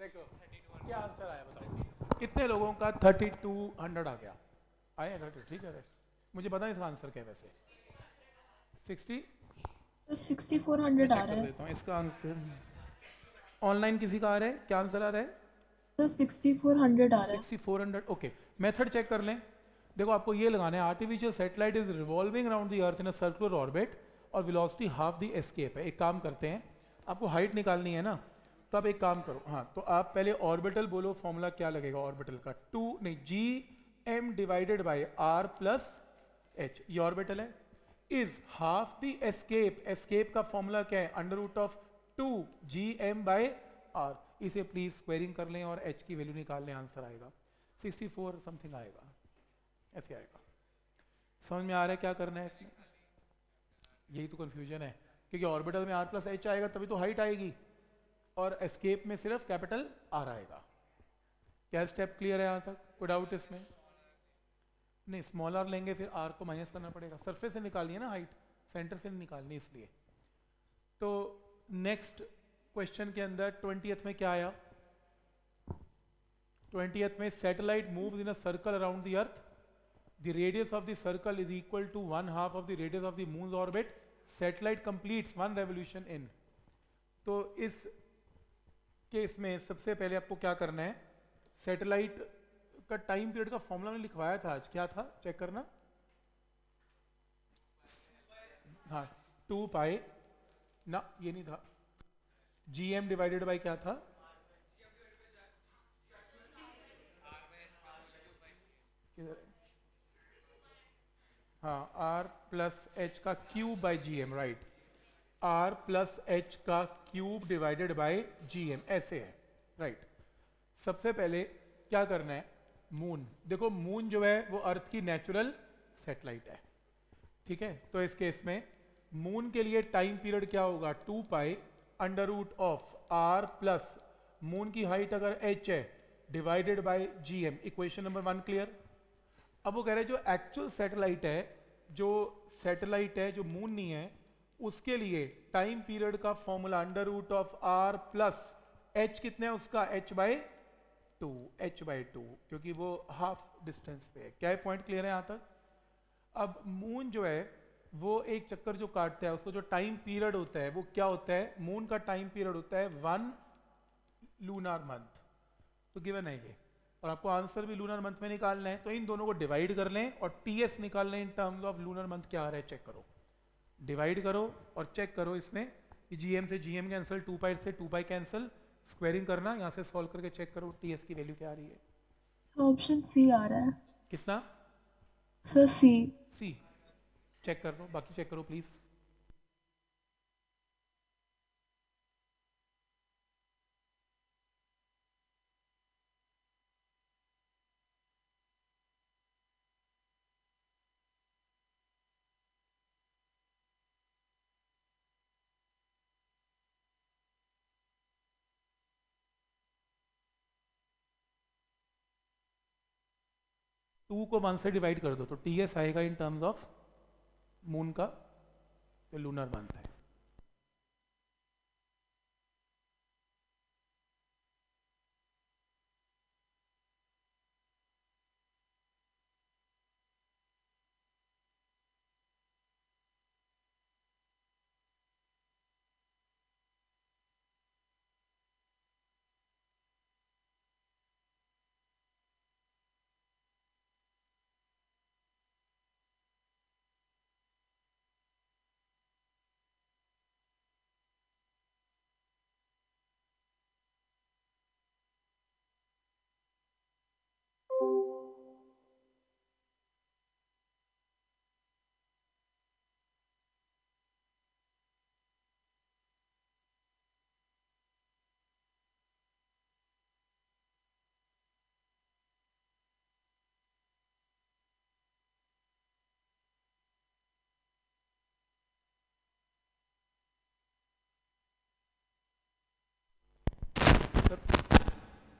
देखो क्या आंसर आया बताओ। कितने लोगों का थर्टी टू हंड्रेड आ गया? आया थर्टी ठीक है मुझे पता नहीं इसका आंसर क्या है वैसे। सिक्सटी? तो 6400 आ रहा है। देता हूँ इसका आंसर ऑनलाइन किसी का आ रहा है? क्या आंसर आ रहा है? तो 6400 आ रहा है। Sixty four hundred okay. Method check कर लें। देखो आपको ये लगाना है artificial satellite is revolving around the Earth in a circular orbit और वेलोसिटी हाफ़ द एस्केप है। एक काम करते हैं आपको हाइट निकालनी है ना? तो आप एक काम करो हाँ तो आप पहले ऑर्बिटल बोलो फॉर्मूला क्या लगेगा ऑर्बिटल का? टू नहीं G M divided by R plus H ये ऑर्बिटल है। Is half the escape escape का फॉर्मूला क्या है? Under root of two G M by R इसे प्लीज़ स्क्वेयरिंग कर लें और एच की वैल्यू निकाल लें आंसर आएगा। 64 समथिंग आएगा। ऐसे आएगा। समझ में आ रहा है क्या करना है इसमें? यही तो कंफ्यूजन है, क्योंकि ऑर्बिटल में आर प्लस एच आएगा, तभी तो हाइट आएगी। और एस्केप में सिर्फ़ कैपिटल आर आएगा क्या स्टेप क्लियर है यहाँ तक? कोई डाउट इसमें। नहीं स्मॉल आर लेंगे फिर आर को माइनस करना पड़ेगा। सरफेस से निकालनी है ना हाइट सेंटर से निकालनी इसलिए। तो नेक्स्ट क्वेश्चन के अंदर ट्वेंटी में क्या आया? ट्वेंटी में satellite moves in a circle around the Earth the radius of the circle is equal to one half of the radius of the moon's orbit. Satellite completes one revolution in. तो इस case में सबसे पहले आपको क्या करना है? Satellite का टाइम पीरियड का फॉर्मूला में लिखवाया था आज। क्या था? चेक करना। हाँ टू पाई ना, ये नहीं था। जी एम डिवाइडेड बाई क्या था? हाँ? आर प्लस एच का cube by G M right R plus H का cube divided by G M ऐसे है राइट. सबसे पहले क्या करना है? मून देखो मून जो है, वो अर्थ की नेचुरल सेटेलाइट है, ठीक है? तो इस केस में मून के लिए टाइम पीरियड क्या होगा? Two pi under root of R plus moon की हाइट अगर एच है divided by G M equation number one clear अब वो कह रहे हैं, जो एक्चुअल सैटेलाइट है, जो सैटेलाइट है, जो मून नहीं है उसके लिए टाइम पीरियड का formula under root of R plus H कितने है उसका? H by two H by two क्योंकि वो हाफ़ डिस्टेंस पे है। क्या पॉइंट क्लियर है यहाँ तक? अब मून जो है, वो एक चक्कर जो काटता है, उसको जो टाइम पीरियड होता है, वो क्या होता है? मून का टाइम पीरियड होता है वन लूनार मंथ तो गिवन है ये। और आपको आंसर भी लूनर मंथ में निकालना है तो इन दोनों को डिवाइड कर लें और टी एस निकाल लें in terms of lunar month क्या आ रहा है चेक करो। डिवाइड करो और चेक करो इसमें कि जीएम से जीएम कैंसिल टू पाई से टू पाई कैंसिल स्क्वायरिंग करना यहाँ से सॉल्व करके चेक करो टी एस की वैल्यू क्या आ रही है। ऑप्शन सी आ रहा है। कितना? सर सी सी चेक कर लो बाकी चेक करो प्लीज़ टू को वन से डिवाइड कर दो तो टी एस आएगा इन टर्म्स ऑफ़ मून का तो लूनर मंथ है।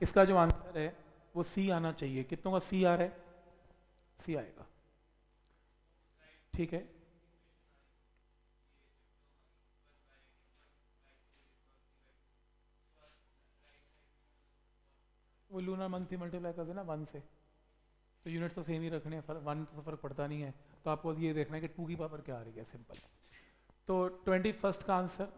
इसका जो आंसर है, वो सी आना चाहिए। कितनों का सी आ रहा है? सी आएगा। ठीक है? वो लूनर मंथ ही मल्टीप्लाई कर देना वन से। तो यूनिट तो सेम ही रखने हैं वन तो फ़र्क पड़ता नहीं है। तो आपको ये देखना है कि टू की पावर क्या आ रही है सिंपल तो ट्वेंटी फ़र्स्ट का आंसर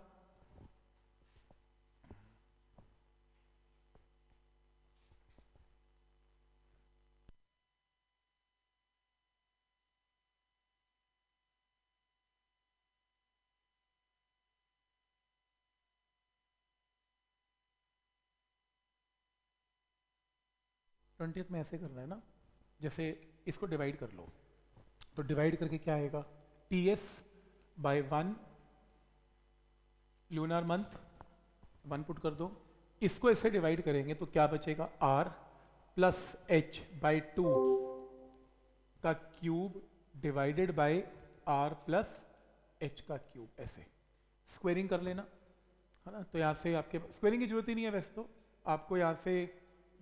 ट्वेंटी में ऐसे करना है ना, जैसे इसको डिवाइड कर लो। तो डिवाइड करके क्या आएगा? T S by one lunar month one put कर दो। इसको ऐसे डिवाइड करेंगे तो क्या बचेगा? R plus H by two का cube divided by R plus H का क्यूब ऐसे। स्क्वेयरिंग कर लेना, है ना? तो यहाँ से आपके स्क्वेयरिंग की ज़रूरत ही नहीं है वैसे तो। आपको यहाँ से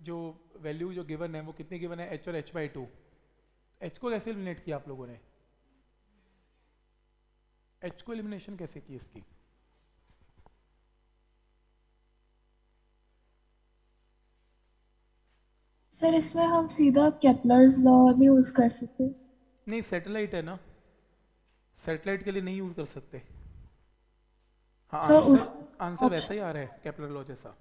जो वैल्यू जो गिवन है वो कितनी गिवन है? एच और एच बाई टू एच को कैसे एलिमिनेट किया आप लोगों ने? एच को एलिमिनेशन कैसे की इसकी? सर इसमें हम सीधा केपलर्स लॉ नहीं यूज़ कर सकते। नहीं सैटेलाइट है ना? सैटेलाइट के लिए नहीं यूज़ कर सकते। हाँ Sir, आंसर उस- आंसर वैसा ही आ रहा है केपलर लॉ जैसा।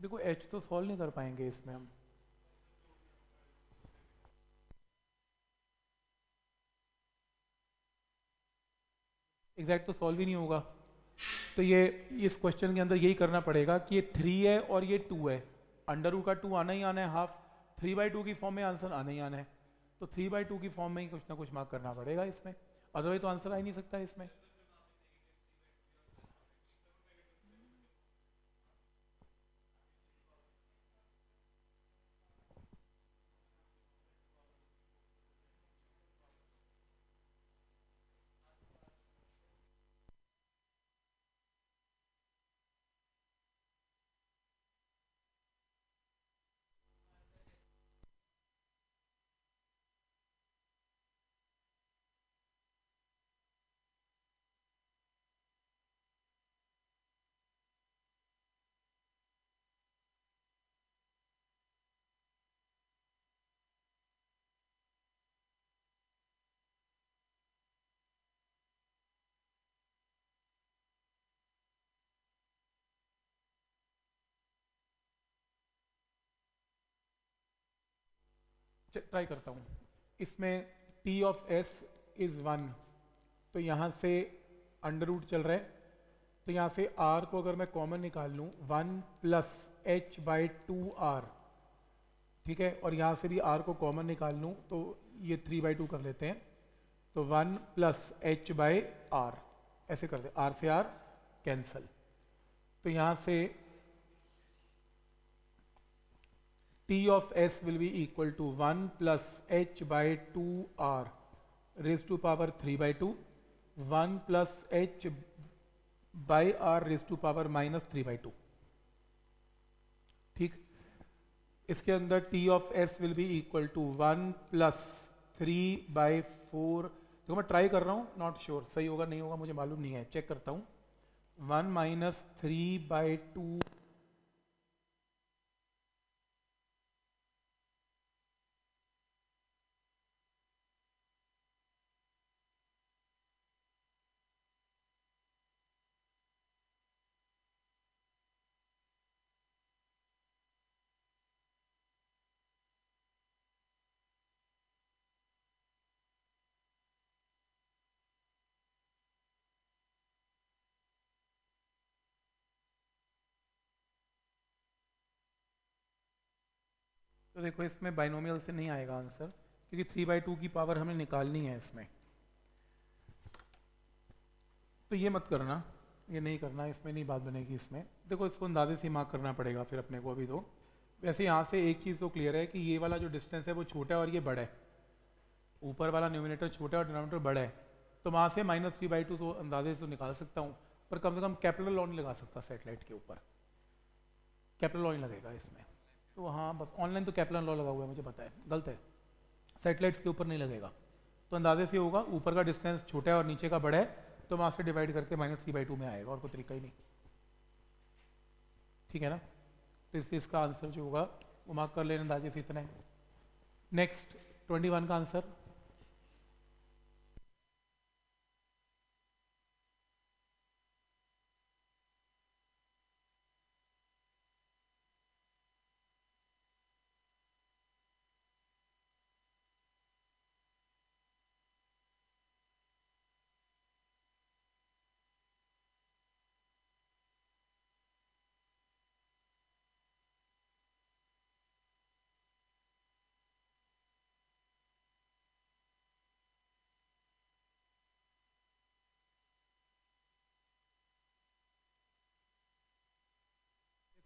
देखो एच तो सॉल्व नहीं कर पाएँगे इसमें हम। एग्जैक्ट तो सॉल्व ही नहीं होगा। तो ये, इस क्वेश्चन के अंदर यही करना पड़ेगा कि ये थ्री है और ये टू है। अंडर का टू आना ही आना है हाफ़ थ्री बाई टू की फॉर्म में आंसर आना ही आना है। तो थ्री बाई टू की फॉर्म में ही कुछ ना कुछ मार्क करना पड़ेगा इसमें। अदरवाइज़ तो आंसर आ ही नहीं सकता इसमें। ट्राई करता हूँ। इसमें T of S is one तो यहाँ से अंडर रूट चल रहा है। तो यहाँ से आर को अगर मैं कॉमन निकाल लूँ one plus H by two R ठीक है? और यहाँ से भी आर को कॉमन निकाल लूँ तो ये थ्री बाई टू कर लेते हैं। तो one plus H by R ऐसे कर दे। आर से आर कैंसल तो यहाँ से t of s will be equal to 1 plus h by 2 r raised to power 3 by 2 1 plus h by r raised to power minus 3 by 2 ठीक इसके अंदर t of s will be equal to 1 plus 3 by 4 देखो मैं try कर रहा हूँ not sure सही होगा नहीं होगा मुझे मालूम नहीं है चेक करता हूँ 1 माइनस थ्री बाई टू तो देखो, इसमें बाइनोमियल से नहीं आएगा आंसर क्योंकि थ्री बाई टू की पावर हमें निकालनी है इसमें। तो ये मत करना, ये नहीं करना, इसमें नहीं बात बनेगी इसमें। देखो, इसको अंदाजे से मार्क करना पड़ेगा फिर अपने को अभी तो। वैसे यहाँ से एक चीज़ तो क्लियर है कि ये वाला जो डिस्टेंस है वो छोटा है और ये बड़ा है। ऊपर वाला न्यूमिनेटर छोटा है और डिनोमिनेटर बड़ा है। तो वहाँ से माइनस थ्री बाई टू तो अंदाजे से तो निकाल सकता हूँ, पर कम से कम कैपिटल लॉ नहीं लगा सकता सेटेलाइट के ऊपर। कैपिटल लॉ नहीं लगेगा इसमें। तो हाँ बस ऑनलाइन तो कैप्लन लॉ लगा हुआ है, मुझे पता है। गलत है। सेटेलाइट्स के ऊपर नहीं लगेगा। तो अंदाजे से होगा, ऊपर का डिस्टेंस छोटा है और नीचे का बड़ा है तो वहाँ से डिवाइड करके माइनस थ्री बाई टू में आएगा, और कोई तरीका ही नहीं। ठीक है ना? तो इससे इसका आंसर जो होगा, वो मार्क कर लेना, अंदाजे से इतना है। नेक्स्ट ट्वेंटी वन का आंसर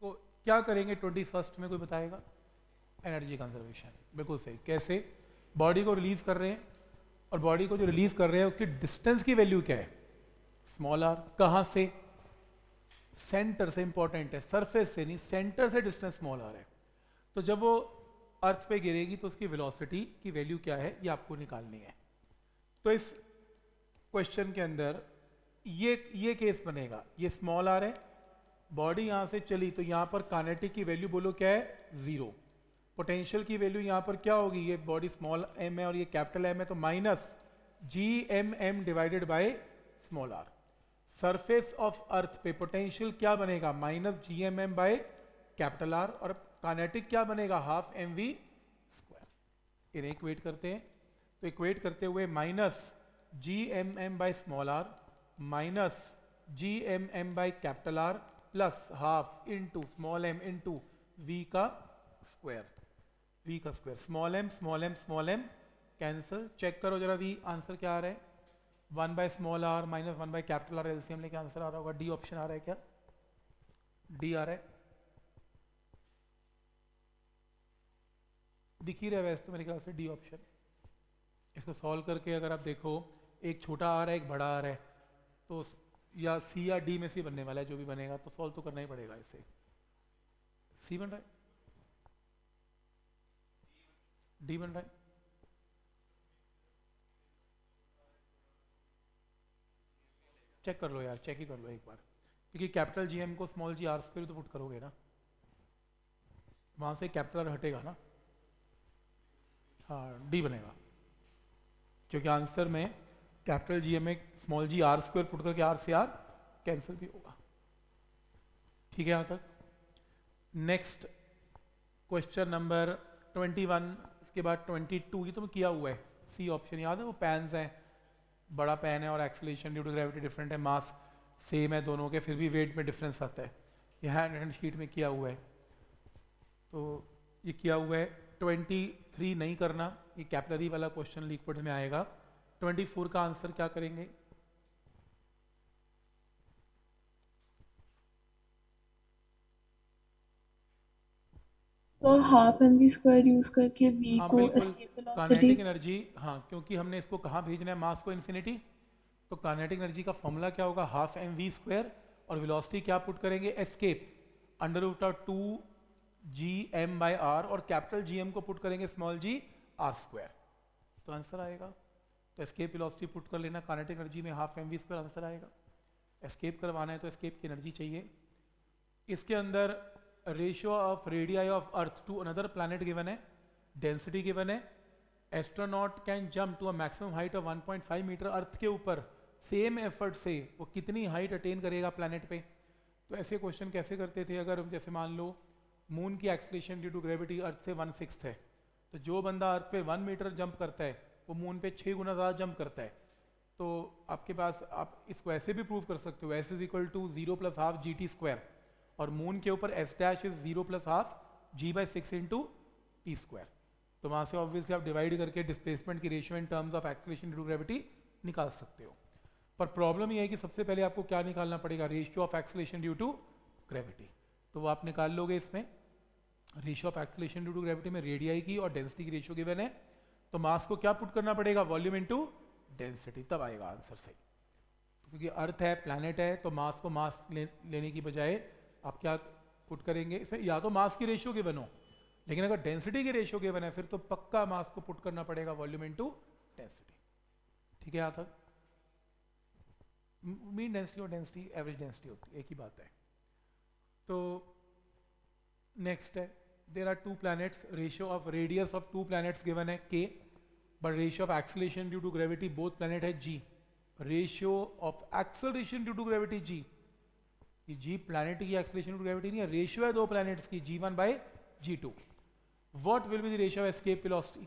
देखो क्या करेंगे? ट्वेंटी फ़र्स्ट में कोई बताएगा? एनर्जी कंजर्वेशन बिल्कुल सही। कैसे? बॉडी को रिलीज़ कर रहे हैं और बॉडी को जो रिलीज़ कर रहे हैं, उसकी डिस्टेंस की वैल्यू क्या है? स्मॉल आर कहाँ से? सेंटर से इंपॉर्टेंट है। सरफेस से नहीं सेंटर से डिस्टेंस स्मॉल आर है। तो जब वो अर्थ पे गिरेगी तो उसकी वेलोसिटी की वैल्यू क्या है? ये आपको निकालनी है। तो इस क्वेश्चन के अंदर ये ये केस बनेगा। ये स्मॉल आर है बॉडी यहाँ से चली तो यहाँ पर कानेटिक की वैल्यू बोलो क्या है? ज़ीरो पोटेंशियल की वैल्यू यहाँ पर क्या होगी? ये बॉडी स्मॉल एम है और ये कैपिटल एम है तो minus G M M divided by small R surface of earth पे पोटेंशियल क्या बनेगा? Minus G M M by capital R और कानेटिक क्या बनेगा? हाफ़ एम वी स्क्वायर इन्हें इक्वेट करते हैं। तो इक्वेट करते हुए minus G M M by small R minus G M M by capital R plus half into small M into V का स्क्वायर वी का square small M small M small M cancel check करो जरा V answer क्या आ रहा है? One by small R minus one by capital R LCM लेके answer आ रहा होगा. डी ऑप्शन आ रहा है क्या? डी आ रहा है. दिख ही रहा है वैसे तो मेरे ख्याल से डी ऑप्शन इसको सॉल्व करके अगर आप देखो, एक छोटा आ रहा है, एक बड़ा आ रहा है तो या सी या डी में से बनने वाला है, जो भी बनेगा तो सॉल्व तो करना ही पड़ेगा इसे। सी बन रहा है? डी बन रहा है? चेक कर लो यार चेक ही कर लो एक बार। क्योंकि कैपिटल जीएम को स्मॉल जी आर स्क्वायर तो पुट करोगे ना। वहाँ से कैपिटल हटेगा ना। हाँ डी बनेगा। क्योंकि आंसर में कैपिटल जी में small G R square put करके आर से आर कैंसिल भी होगा। ठीक है यहाँ तक? Next question number twenty one इसके बाद ट्वेंटी टू ये तो किया हुआ है। सी ऑप्शन याद है? वो पैन्स हैं। बड़ा पैन है और acceleration due to gravity different है। मास सेम है दोनों के, फिर भी वेट में डिफरेंस आता है। ये हैंड हैंड शीट में किया हुआ है। तो ये किया हुआ है। ट्वेंटी थ्री नहीं करना। ये कैपलरी वाला क्वेश्चन लिक्विड में आएगा। ट्वेंटी फोर का आंसर क्या करेंगे? तो half M V square use करके वी हाँ को एस्केप वेलोसिटी एनर्जी हाँ क्योंकि हमने इसको कहाँ भेजना है? मास को इन्फिनिटी तो काइनेटिक एनर्जी का फॉर्मूला क्या होगा? हाफ़ एम वी स्क्वायर और वेलोसिटी क्या पुट करेंगे? Escape under root of two G M by R और कैपिटल जी एम को पुट करेंगे स्मॉल जी आर स्क्वायर तो आंसर आएगा। तो एस्केप वेलोसिटी पुट कर लेना काइनेटिक एनर्जी में half M V square answer आएगा। एस्केप करवाना है तो एस्केप की एनर्जी चाहिए। इसके अंदर ratio of radii of earth to another planet given है डेंसिटी गिवन है। Astronaut can jump to a maximum height of 1.5 metre earth के ऊपर। सेम एफर्ट से वो कितनी हाइट अटेन करेगा प्लानट पे। तो ऐसे क्वेश्चन कैसे करते थे? अगर जैसे मान लो मून की acceleration due to gravity earth से वन सिक्स है। तो जो बंदा अर्थ पे वन मीटर जंप करता है वो मून पे छः गुना ज़्यादा जंप करता है। तो आपके पास आप इसको ऐसे भी प्रूव कर सकते हो S is equal to zero plus half G T square और मून के ऊपर S dash is zero plus half G by six into T square तो वहाँ से ऑब्वियसली आप डिवाइड करके डिस्प्लेसमेंट की ratio in terms of acceleration to gravity निकाल सकते हो। पर प्रॉब्लम ये है कि सबसे पहले आपको क्या निकालना पड़ेगा? Ratio of acceleration due to gravity तो वो आप निकाल लोगे इसमें। Ratio of acceleration due to gravity में रेडियाई की और डेंसिटी की रेशियो गिवन है। तो मास को क्या पुट करना पड़ेगा? वॉल्यूम इनटू डेंसिटी तब आएगा आंसर सही। तो क्योंकि अर्थ है प्लैनेट है तो मास को मास ले, लेने की बजाय आप क्या पुट करेंगे? इसमें या तो मास की रेशियो गिवन हो लेकिन अगर डेंसिटी की रेशियो गिवन है फिर तो पक्का मास को पुट करना पड़ेगा वॉल्यूम इनटू डेंसिटी ठीक है यहाँ तक मीन डेंसिटी और डेंसिटी एवरेज डेंसिटी होती है एक ही बात है। तो नेक्स्ट है there are two planets ratio of radius of two planets given है k but ratio of acceleration due to gravity both planet है g ratio of acceleration due to gravity g ये g planet की acceleration due to gravity नहीं है ratio है दो planets की g1 by g2 what will be the ratio of escape velocity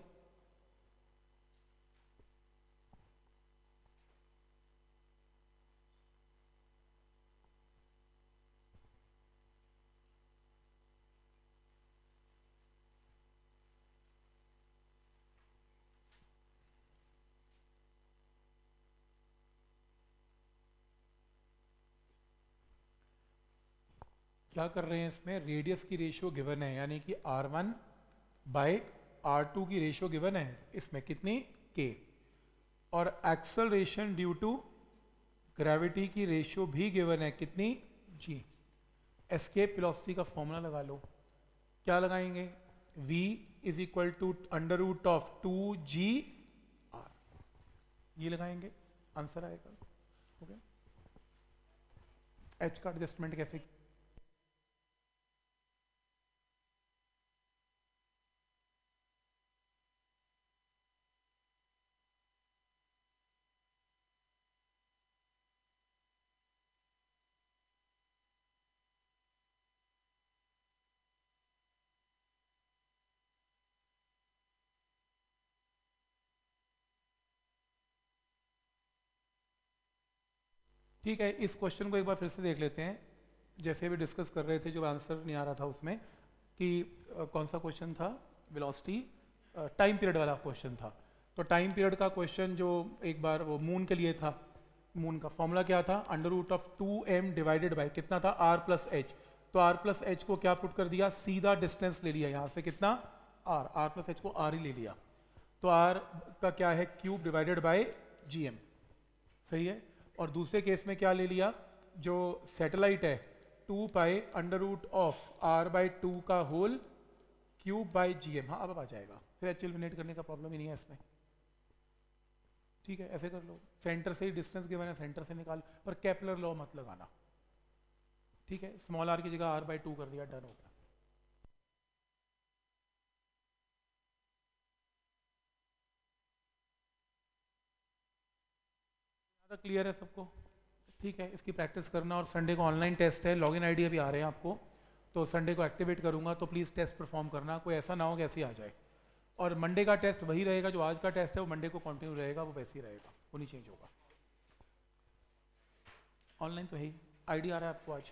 क्या कर रहे हैं इसमें? रेडियस की रेशियो गिवन है, यानी कि R one by R two की रेशियो गिवन है इसमें कितनी? के और एक्सलरेशन ड्यू टू ग्रेविटी की रेशियो भी गिवन है कितनी? जी एस्केप वेलोसिटी का फॉर्मूला लगा लो। क्या लगाएँगे? V is equal to under root of two G R ये लगाएँगे? आंसर आएगा। ओके एच का एडजस्टमेंट कैसे ठीक है, इस क्वेश्चन को एक बार फिर से देख लेते हैं। जैसे भी डिस्कस कर रहे थे, जो आंसर नहीं आ रहा था उसमें, कि कौन सा क्वेश्चन था? वेलोसिटी टाइम पीरियड वाला क्वेश्चन था। तो टाइम पीरियड का क्वेश्चन जो एक बार वो मून के लिए था मून का फॉर्मूला क्या था? Under root of two M divided by कितना था? आर प्लस एच तो आर प्लस एच को क्या पुट कर दिया? सीधा डिस्टेंस ले लिया, यहाँ से कितना? आर आर प्लस एच को आर ही ले लिया। तो आर का क्या है? Cube divided by G M सही है? और दूसरे केस में क्या ले लिया? जो सैटेलाइट है two pi under root of R by two का whole cube by G M हाँ अब आ जाएगा। फिर एलिमिनेट करने का प्रॉब्लम ही नहीं है इसमें। ठीक है, ऐसे कर लो। सेंटर से ही डिस्टेंस गिवन है सेंटर से निकाल। पर कैपलर लॉ मत लगाना। ठीक है स्मॉल आर की जगह आर बाई टू कर दिया डन हो गया। क्लियर है सबको? ठीक है, इसकी प्रैक्टिस करना और संडे को ऑनलाइन टेस्ट है लॉगिन आईडी अभी आ रहे हैं आपको तो संडे को एक्टिवेट करूँगा तो प्लीज़ टेस्ट परफॉर्म करना, कोई ऐसा ना हो कि ऐसे आ जाए। और मंडे का टेस्ट वही रहेगा, जो आज का टेस्ट है, वो मंडे को कंटिन्यू रहेगा, वो वैसे ही रहेगा, वो नहीं चेंज होगा। ऑनलाइन तो है ही आईडी आ रहा है आपको आज।